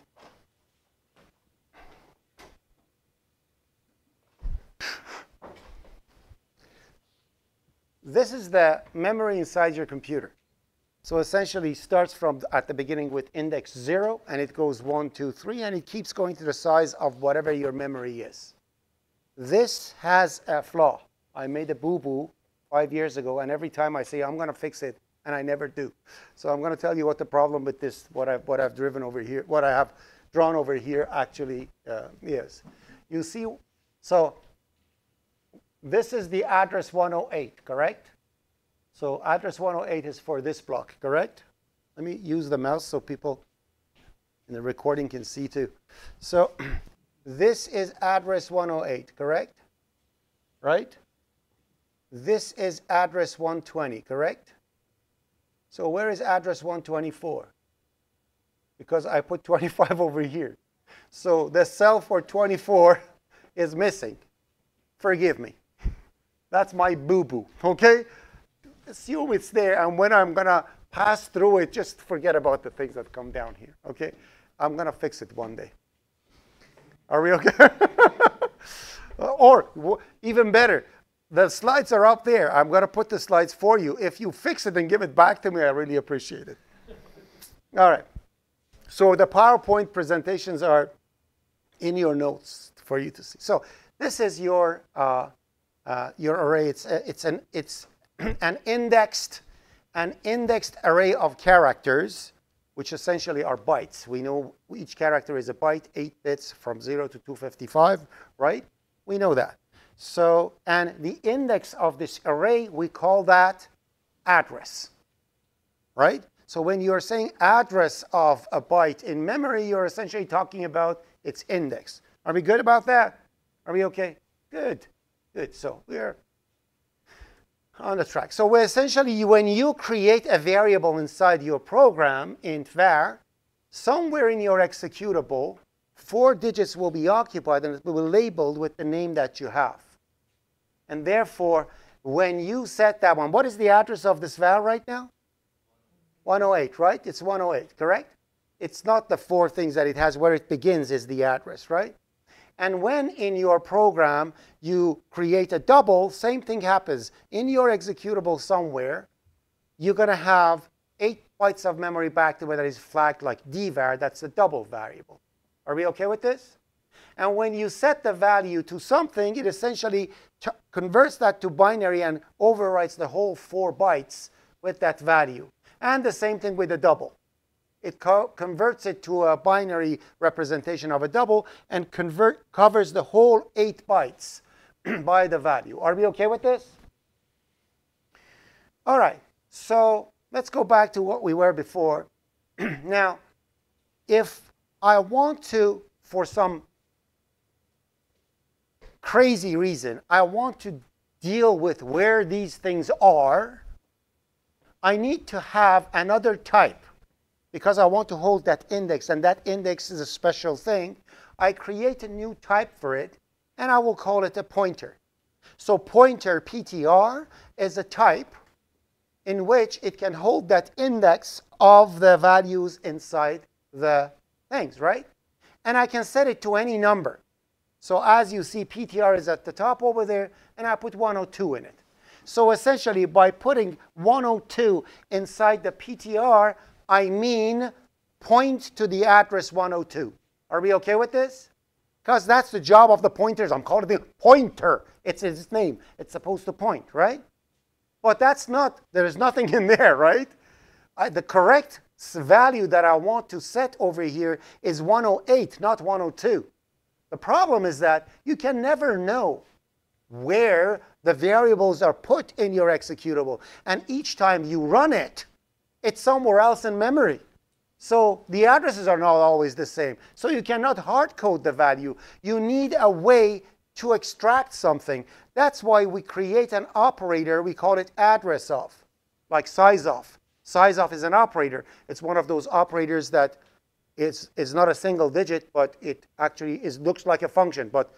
this is the memory inside your computer. So essentially starts from at the beginning with index 0, and it goes one, two, three, and it keeps going to the size of whatever your memory is. This has a flaw. I made a boo-boo five years ago, and every time I say I'm going to fix it, and I never do. So I'm going to tell you what the problem with this, what I've, what I've driven over here, what I have drawn over here actually uh, is. You see, so this is the address 108, correct? So address 108 is for this block, correct? Let me use the mouse so people in the recording can see too. So this is address 108, correct? Right? This is address 120, correct? So where is address 124? Because I put 25 over here. So the cell for 24 is missing. Forgive me. That's my boo-boo, okay? assume it's there, and when I'm going to pass through it, just forget about the things that come down here, okay? I'm going to fix it one day. Are we okay? or even better, the slides are up there. I'm going to put the slides for you. If you fix it and give it back to me, I really appreciate it. All right. So the PowerPoint presentations are in your notes for you to see. So this is your uh, uh, your array. It's uh, it's an it's an indexed, an indexed array of characters, which essentially are bytes. We know each character is a byte, 8 bits from 0 to 255, right? We know that. So, and the index of this array, we call that address, right? So when you're saying address of a byte in memory, you're essentially talking about its index. Are we good about that? Are we okay? Good, good. So we're on the track. So essentially, when you create a variable inside your program, int var, somewhere in your executable, four digits will be occupied and it will be labeled with the name that you have. And therefore, when you set that one, what is the address of this val right now? 108, right? It's 108, correct? It's not the four things that it has. Where it begins is the address, right? And when in your program you create a double, same thing happens. In your executable somewhere, you're going to have 8 bytes of memory back to where that is flagged like dvar. That's the double variable. Are we OK with this? And when you set the value to something, it essentially converts that to binary and overwrites the whole 4 bytes with that value. And the same thing with the double. It co converts it to a binary representation of a double and convert covers the whole 8 bytes by the value. Are we OK with this? All right. So let's go back to what we were before. now, if I want to, for some crazy reason, I want to deal with where these things are, I need to have another type. Because I want to hold that index, and that index is a special thing, I create a new type for it, and I will call it a pointer. So pointer PTR is a type in which it can hold that index of the values inside the things, right? And I can set it to any number. So as you see, PTR is at the top over there, and I put 102 in it. So essentially, by putting 102 inside the PTR, I mean point to the address 102. Are we OK with this? Because that's the job of the pointers. I'm calling it the pointer. It's its name. It's supposed to point, right? But that's not, there's nothing in there, right? I, the correct value that I want to set over here is 108, not 102. The problem is that you can never know where the variables are put in your executable. And each time you run it, it's somewhere else in memory. So the addresses are not always the same. So you cannot hard code the value. You need a way to extract something. That's why we create an operator. We call it address of, like size of. Size of is an operator. It's one of those operators that is, is not a single digit, but it actually is, looks like a function. But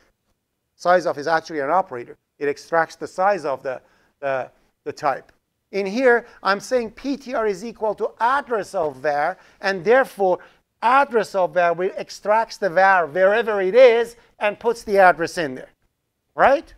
size of is actually an operator. It extracts the size of the, the, the type. In here, I'm saying PTR is equal to address of var, and therefore address of var extracts the var wherever it is and puts the address in there, right?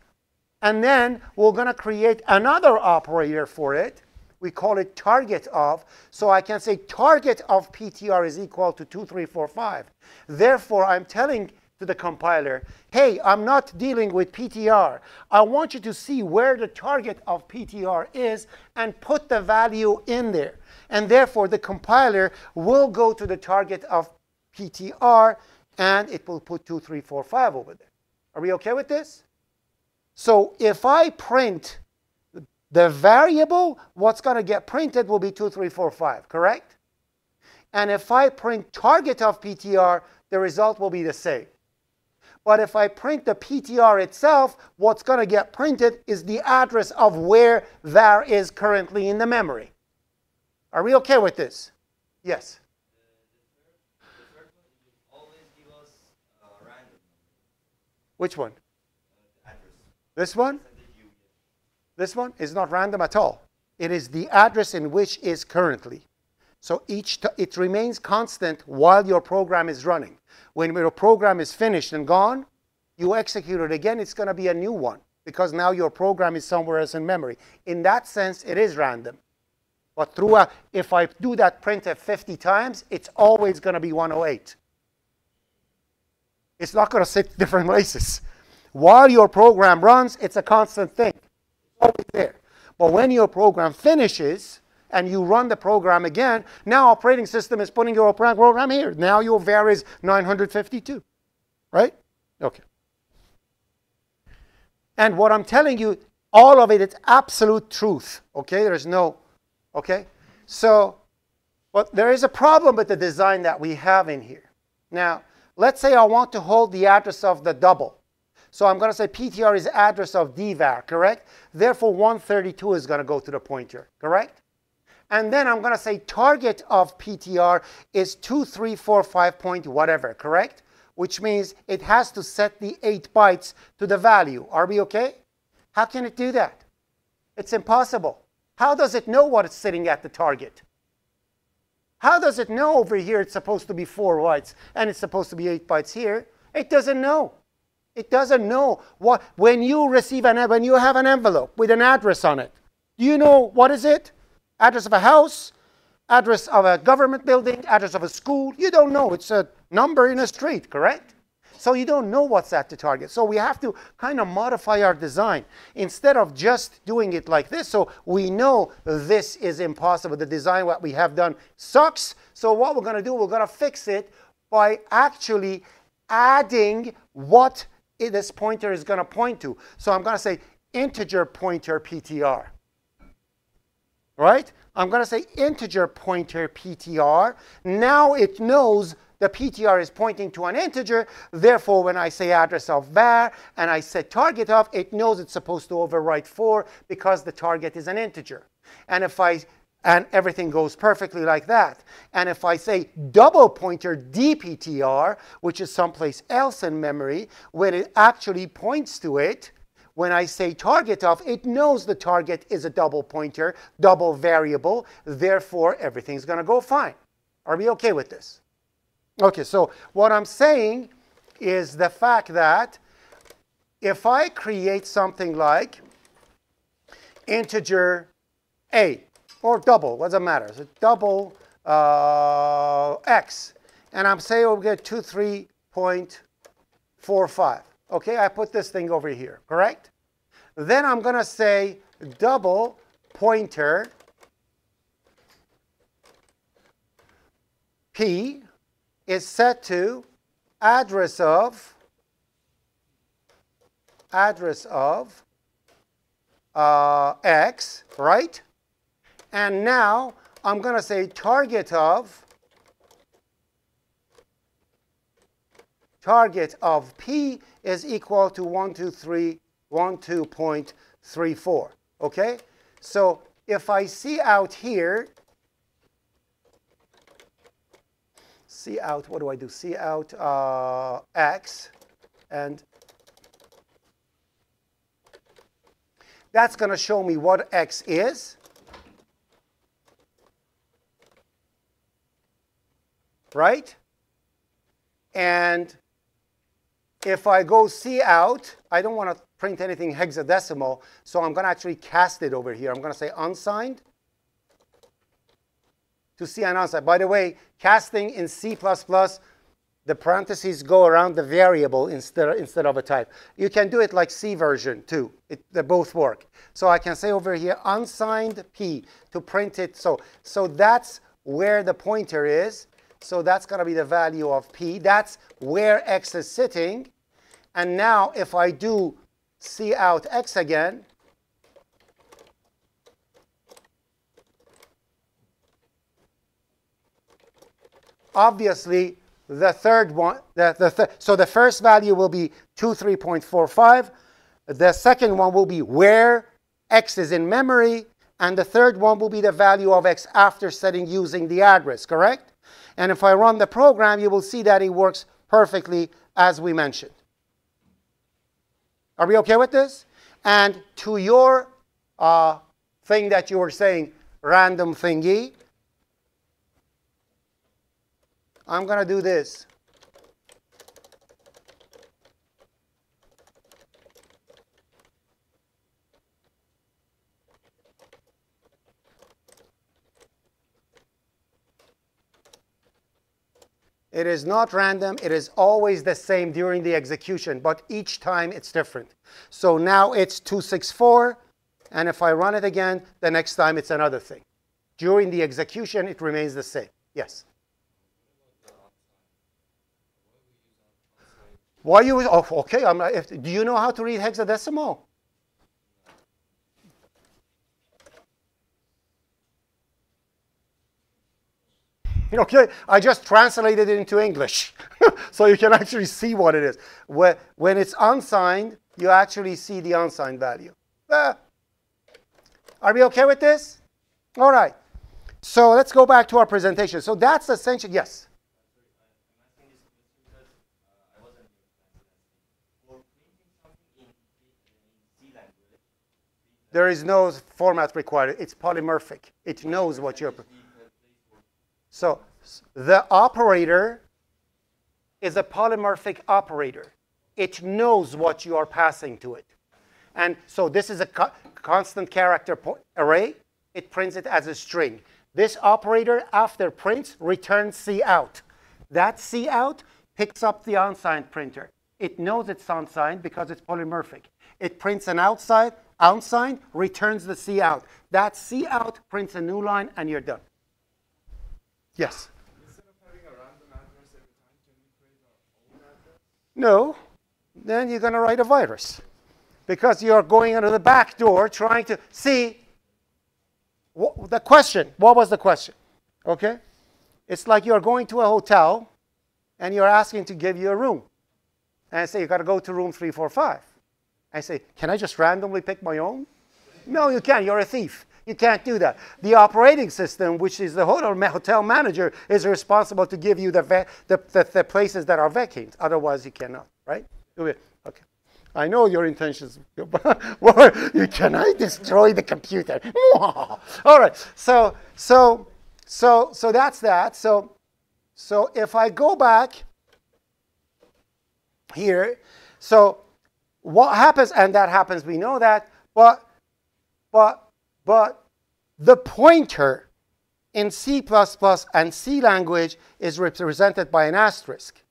And then we're going to create another operator for it. We call it target of. So I can say target of PTR is equal to 2345. Therefore, I'm telling to the compiler, hey, I'm not dealing with PTR. I want you to see where the target of PTR is and put the value in there. And therefore, the compiler will go to the target of PTR, and it will put 2345 over there. Are we OK with this? So if I print the variable, what's going to get printed will be 2345, correct? And if I print target of PTR, the result will be the same. But if I print the PTR itself, what's going to get printed is the address of where var is currently in the memory. Are we okay with this? Yes? Which one? This one? This one is not random at all. It is the address in which is currently. So each it remains constant while your program is running. When your program is finished and gone, you execute it again, it's going to be a new one because now your program is somewhere else in memory. In that sense, it is random. But through if I do that printf 50 times, it's always going to be 108. It's not going to sit different places. While your program runs, it's a constant thing. It's always there. But when your program finishes and you run the program again, now operating system is putting your program here. Now your var is 952. Right? Okay. And what I'm telling you, all of it is absolute truth. Okay? There's no, okay? So, but there is a problem with the design that we have in here. Now, let's say I want to hold the address of the double. So I'm going to say PTR is address of dvar, correct? Therefore, 132 is going to go to the pointer, correct? And then I'm going to say target of PTR is 2345 point whatever, correct? Which means it has to set the 8 bytes to the value. Are we okay? How can it do that? It's impossible. How does it know what it's sitting at the target? How does it know over here it's supposed to be 4 bytes and it's supposed to be 8 bytes here? It doesn't know. It doesn't know what when you receive an when you have an envelope with an address on it. Do you know what is it? Address of a house, address of a government building, address of a school. You don't know. It's a number in a street, correct? So you don't know what's at the target. So we have to kind of modify our design instead of just doing it like this. So we know this is impossible. The design what we have done sucks. So what we're going to do, we're going to fix it by actually adding what this pointer is going to point to. So I'm going to say integer pointer PTR. Right? I'm going to say integer pointer PTR. Now it knows the PTR is pointing to an integer. Therefore, when I say address of var and I say target of, it knows it's supposed to overwrite 4 because the target is an integer. And if I and everything goes perfectly like that. And if I say double pointer dptr, which is someplace else in memory, when it actually points to it, when I say target of, it knows the target is a double pointer, double variable, therefore everything's going to go fine. Are we okay with this? Okay, so what I'm saying is the fact that if I create something like integer a, or double, what does it matter? So double uh, x, and I'm saying we'll get 23.45. Okay, I put this thing over here, correct? Then I'm going to say double pointer p is set to address of address of uh, x, right? And now I'm going to say target of target of p is equal to 123 12.34. Okay? So if I see out here, see out, what do I do? See out uh, x, and that's going to show me what x is. Right? And if I go C out, I don't want to print anything hexadecimal, so I'm going to actually cast it over here. I'm going to say unsigned to see an unsigned. By the way, casting in C++, the parentheses go around the variable instead, instead of a type. You can do it like C version too. It, they both work. So I can say over here unsigned P to print it. So, so that's where the pointer is. So that's going to be the value of P. That's where X is sitting. And now if I do C out X again, obviously the third one, the, the th so the first value will be 23.45. The second one will be where X is in memory. And the third one will be the value of X after setting using the address, correct? And if I run the program, you will see that it works perfectly as we mentioned. Are we okay with this? And to your uh, thing that you were saying, random thingy, I'm going to do this. It is not random. It is always the same during the execution, but each time it's different. So now it's 264, and if I run it again, the next time it's another thing. During the execution, it remains the same. Yes? Why you? Oh, okay. I'm, if, do you know how to read hexadecimal? Okay, I just translated it into English so you can actually see what it is. When, when it's unsigned, you actually see the unsigned value. Uh, are we okay with this? All right. So let's go back to our presentation. So that's essentially, yes? There is no format required. It's polymorphic. It knows what you're. So the operator is a polymorphic operator. It knows what you are passing to it. And so this is a co- constant character array. It prints it as a string. This operator, after prints, returns C out. That C out picks up the unsigned printer. It knows it's unsigned because it's polymorphic. It prints an outside, unsigned, returns the C out. That C out prints a new line, and you're done. Yes? No, then you're going to write a virus because you're going under the back door trying to see wha- the question. What was the question? Okay? It's like you're going to a hotel and you're asking to give you a room. And I say, you got to go to room 345. I say, can I just randomly pick my own? No, you can't. You're a thief. You can't do that. The operating system, which is the hotel, hotel manager, is responsible to give you the, the, the, the places that are vacant. Otherwise, you cannot, right? Okay. I know your intentions. can I destroy the computer? All right. So, so, so, so that's that. So, so if I go back here, so what happens, and that happens, we know that, but, but, but the pointer in C++ and C language is represented by an asterisk,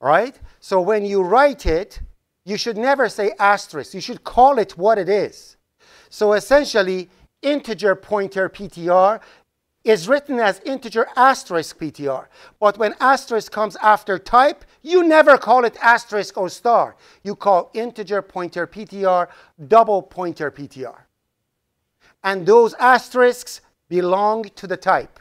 right? So when you write it, you should never say asterisk. You should call it what it is. So essentially, integer pointer PTR is written as integer asterisk PTR. But when asterisk comes after type, you never call it asterisk or star. You call integer pointer PTR double pointer PTR. And those asterisks belong to the type.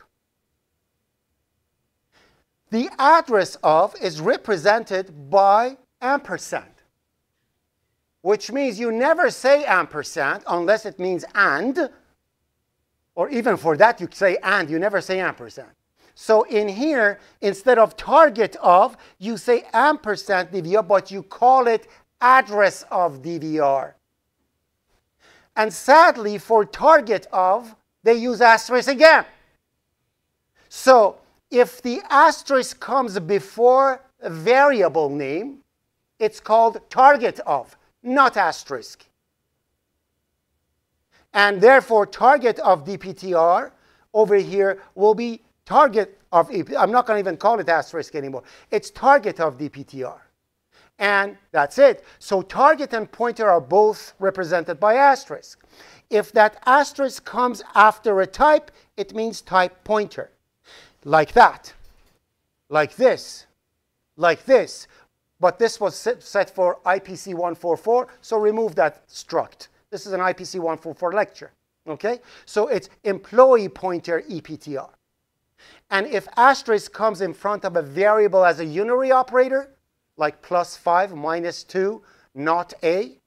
The address of is represented by ampersand, which means you never say ampersand unless it means and, or even for that you say and, you never say ampersand. So in here, instead of target of, you say ampersand dvar, but you call it address of dvar. And sadly, for target of, they use asterisk again. So if the asterisk comes before a variable name, it's called target of, not asterisk. And therefore, target of DPTR over here will be target of, I'm not going to even call it asterisk anymore. It's target of DPTR. And that's it. So target and pointer are both represented by asterisk. If that asterisk comes after a type, it means type pointer. Like that. Like this. Like this. But this was set, for IPC 144, so remove that struct. This is an IPC 144 lecture. Okay? So it's employee pointer EPTR. And if asterisk comes in front of a variable as a unary operator, like plus 5, minus 2, not A,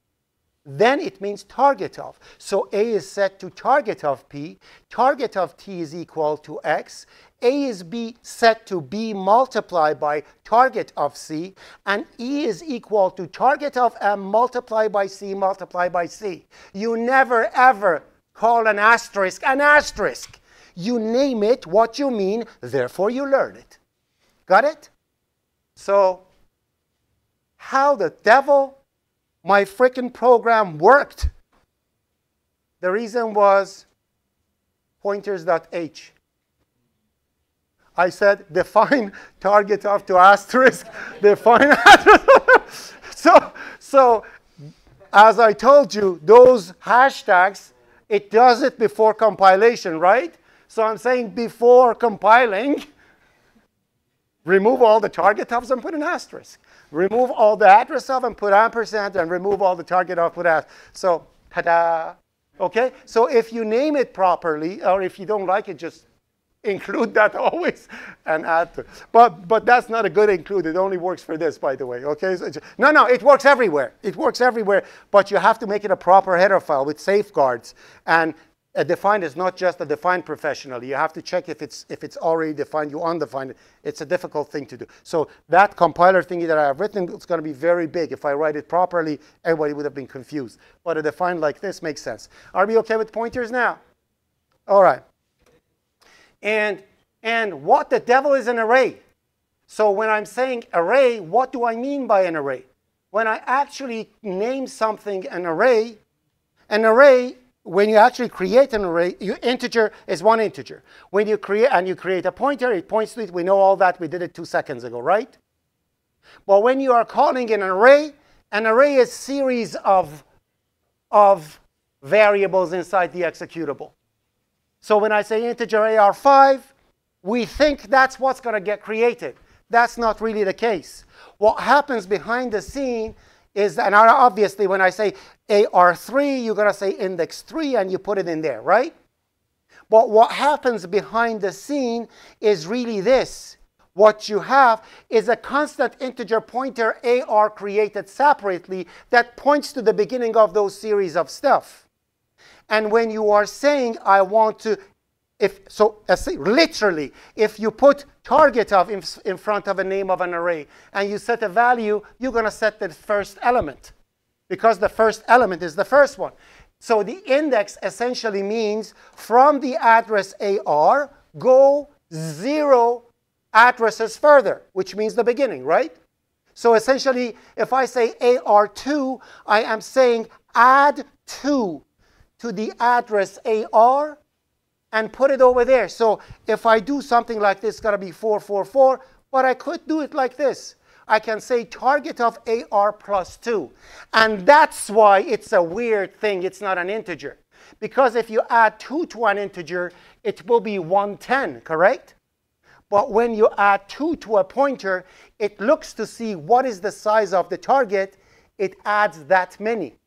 then it means target of. So A is set to target of P, target of T is equal to X, A is B set to B multiplied by target of C, and E is equal to target of M multiplied by C multiplied by C. You never ever call an asterisk an asterisk. You name it what you mean, therefore you learn it. Got it? So, how the devil my freaking program worked? The reason was pointers.h. I said define target of to asterisk, define address. so, so as I told you, those hashtags, it does it before compilation, right? So I'm saying before compiling, remove all the target ofs and put an asterisk. Remove all the address of and put ampersand and remove all the target of put asterisk. So, ta-da. Okay? So if you name it properly, or if you don't like it, just include that always and add to. But, but that's not a good include. It only works for this, by the way. Okay? So, no, no, it works everywhere. It works everywhere, but you have to make it a proper header file with safeguards. And a defined is not just a defined professionally. You have to check if it's if it's already defined. You undefine it. It's a difficult thing to do. So that compiler thingy that I have written is going to be very big. If I write it properly, everybody would have been confused. But a defined like this makes sense. Are we okay with pointers now? All right. And and what the devil is an array? So when I'm saying array, what do I mean by an array? When I actually name something an array, an array when you actually create an array, your integer is one integer. When you create and you create a pointer, it points to it. We know all that. We did it two seconds ago, right? But when you are calling an array, an array is series of, of variables inside the executable. So when I say integer AR5, we think that's what's going to get created. That's not really the case. What happens behind the scene is, and obviously when I say AR3, you're going to say index 3 and you put it in there, right? But what happens behind the scene is really this. What you have is a constant integer pointer AR created separately that points to the beginning of those series of stuff. And when you are saying, I want to, if so, literally, if you put target of in, in front of a name of an array and you set a value, you're going to set the first element because the first element is the first one. So the index essentially means from the address AR, go zero addresses further, which means the beginning, right? So essentially, if I say AR2, I am saying add 2 to the address AR and put it over there. So if I do something like this, it's going to be 444, but I could do it like this. I can say target of AR plus 2. And that's why it's a weird thing. It's not an integer. Because if you add 2 to an integer, it will be 110, correct? But when you add 2 to a pointer, it looks to see what is the size of the target. It adds that many.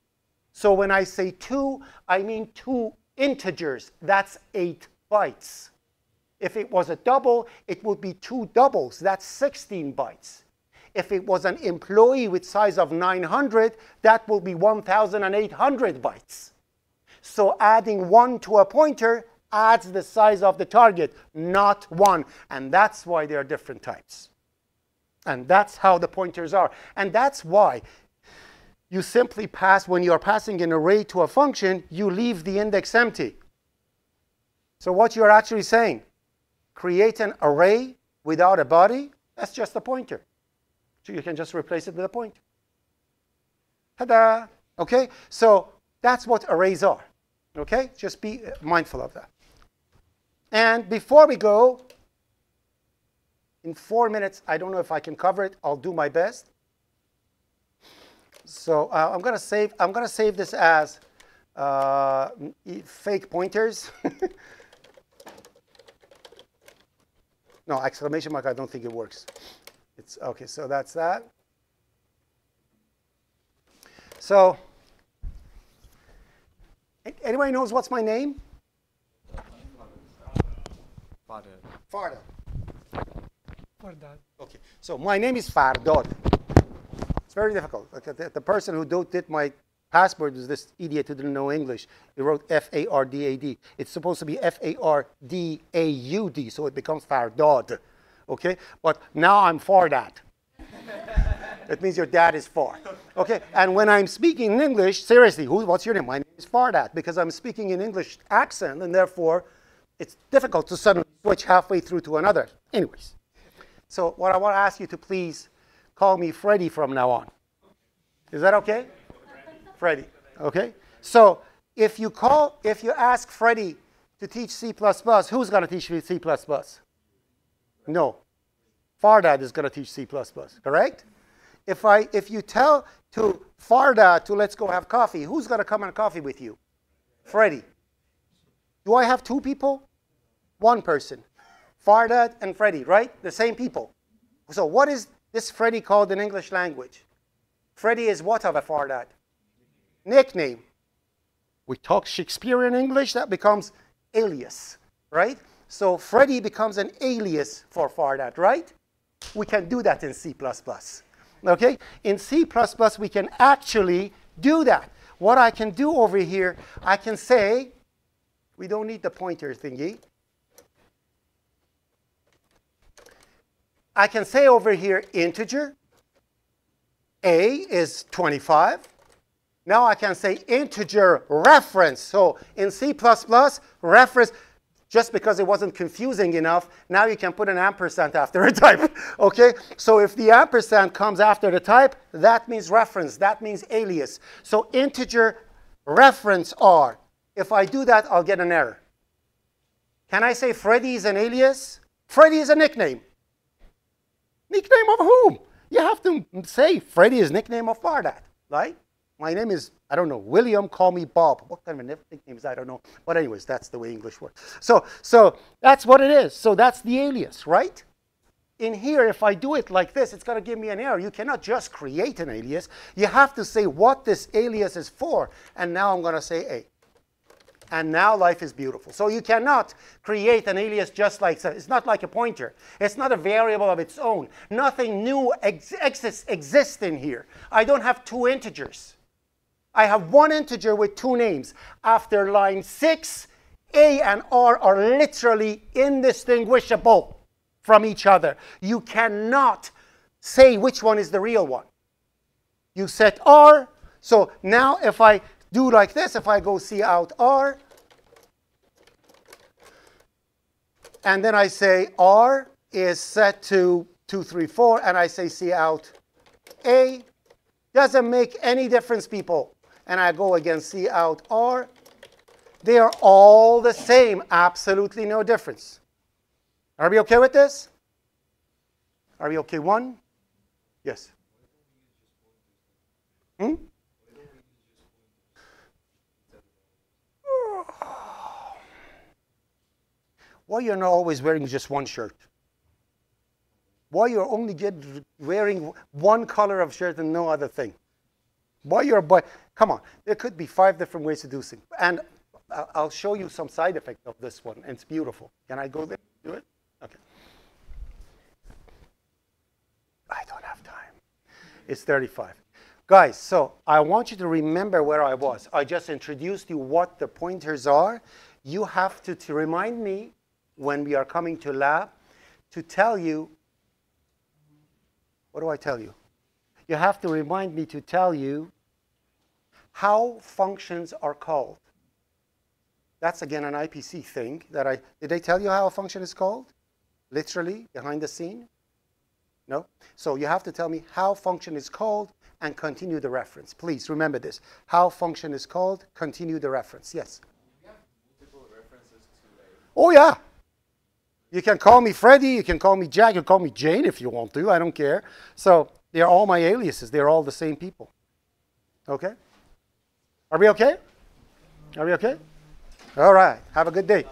So when I say 2, I mean 2 integers. That's 8 bytes. If it was a double, it would be two doubles. That's 16 bytes. If it was an employee with size of 900, that will be 1,800 bytes. So adding 1 to a pointer adds the size of the target, not 1. And that's why there are different types. And that's how the pointers are. And that's why you simply pass, when you are passing an array to a function, you leave the index empty. So what you're actually saying, create an array without a body, that's just a pointer. So you can just replace it with a point. Ta-da! Okay, so that's what arrays are. Okay, just be uh, mindful of that. And before we go, in four minutes, I don't know if I can cover it. I'll do my best. So uh, I'm gonna save. I'm gonna save this as uh, fake pointers. no exclamation mark. I don't think it works. It's okay, so that's that. So, anybody knows what's my name? Father. Farda. For that. Okay, so my name is Fardod. Very difficult. Okay, the, the person who did my passport was this idiot who didn't know English. He wrote F-A-R-D-A-D. It's supposed to be F-A-R-D-A-U-D, so it becomes Fardod okay? But now I'm for that. that means your dad is for. Okay, and when I'm speaking in English, seriously, who, what's your name? My name is Fardat because I'm speaking in English accent, and therefore it's difficult to suddenly switch halfway through to another. Anyways, so what I want to ask you to please call me Freddy from now on. Is that okay? Freddy. Okay. So if you call, if you ask Freddy to teach C++, who's going to teach me C++? No. Farda is going to teach C++, correct? If, I, if you tell to Farda to let's go have coffee, who's going to come and coffee with you? Freddy. Do I have two people? One person. Farda and Freddy, right? The same people. So what is this Freddie called in English language? Freddie is what of a Farda? Nickname. We talk Shakespearean English, that becomes alias, right? So Freddy becomes an alias for Fardat, right? We can do that in C++. Okay? In C++, we can actually do that. What I can do over here, I can say, We don't need the pointer thingy. I can say over here integer. A is 25. Now I can say integer reference. So in C++, reference, just because it wasn't confusing enough, now you can put an ampersand after a type. okay? So if the ampersand comes after the type, that means reference. That means alias. So integer reference R. If I do that, I'll get an error. Can I say Freddy is an alias? Freddy is a nickname. Nickname of whom? You have to say Freddy is nickname of Bardat, right? My name is, I don't know, William, call me Bob. What kind of a nickname is that? I don't know. But anyways, that's the way English works. So, so that's what it is. So that's the alias, right? In here, if I do it like this, it's going to give me an error. You cannot just create an alias. You have to say what this alias is for. And now I'm going to say A. And now life is beautiful. So you cannot create an alias just like that. It's not like a pointer. It's not a variable of its own. Nothing new ex exists, exists in here. I don't have two integers. I have one integer with two names. After line 6, A and R are literally indistinguishable from each other. You cannot say which one is the real one. You set R. So now if I do like this, if I go C out R, and then I say R is set to 2, 3, 4, and I say C out A, doesn't make any difference, people. And I go again C out R, they are all the same, absolutely no difference. Are we okay with this? Are we okay? One? Yes. Hmm? Why you're not always wearing just one shirt? Why you're only get wearing one color of shirt and no other thing? Why you're but come on, there could be five different ways to do things. And I'll show you some side effect of this one. It's beautiful. Can I go there? Do it? Okay. I don't have time. It's 35. Guys, so I want you to remember where I was. I just introduced you what the pointers are. You have to, to remind me when we are coming to lab to tell you, what do I tell you? You have to remind me to tell you how functions are called. That's again an IPC thing that I, did they tell you how a function is called? Literally, behind the scene? No? So you have to tell me how function is called and continue the reference. Please remember this. How function is called, continue the reference. Yes? Oh, yeah. You can call me Freddy, you can call me Jack, you can call me Jane if you want to, I don't care. So they're all my aliases, they're all the same people. Okay? Are we okay? Are we okay? All right. Have a good day.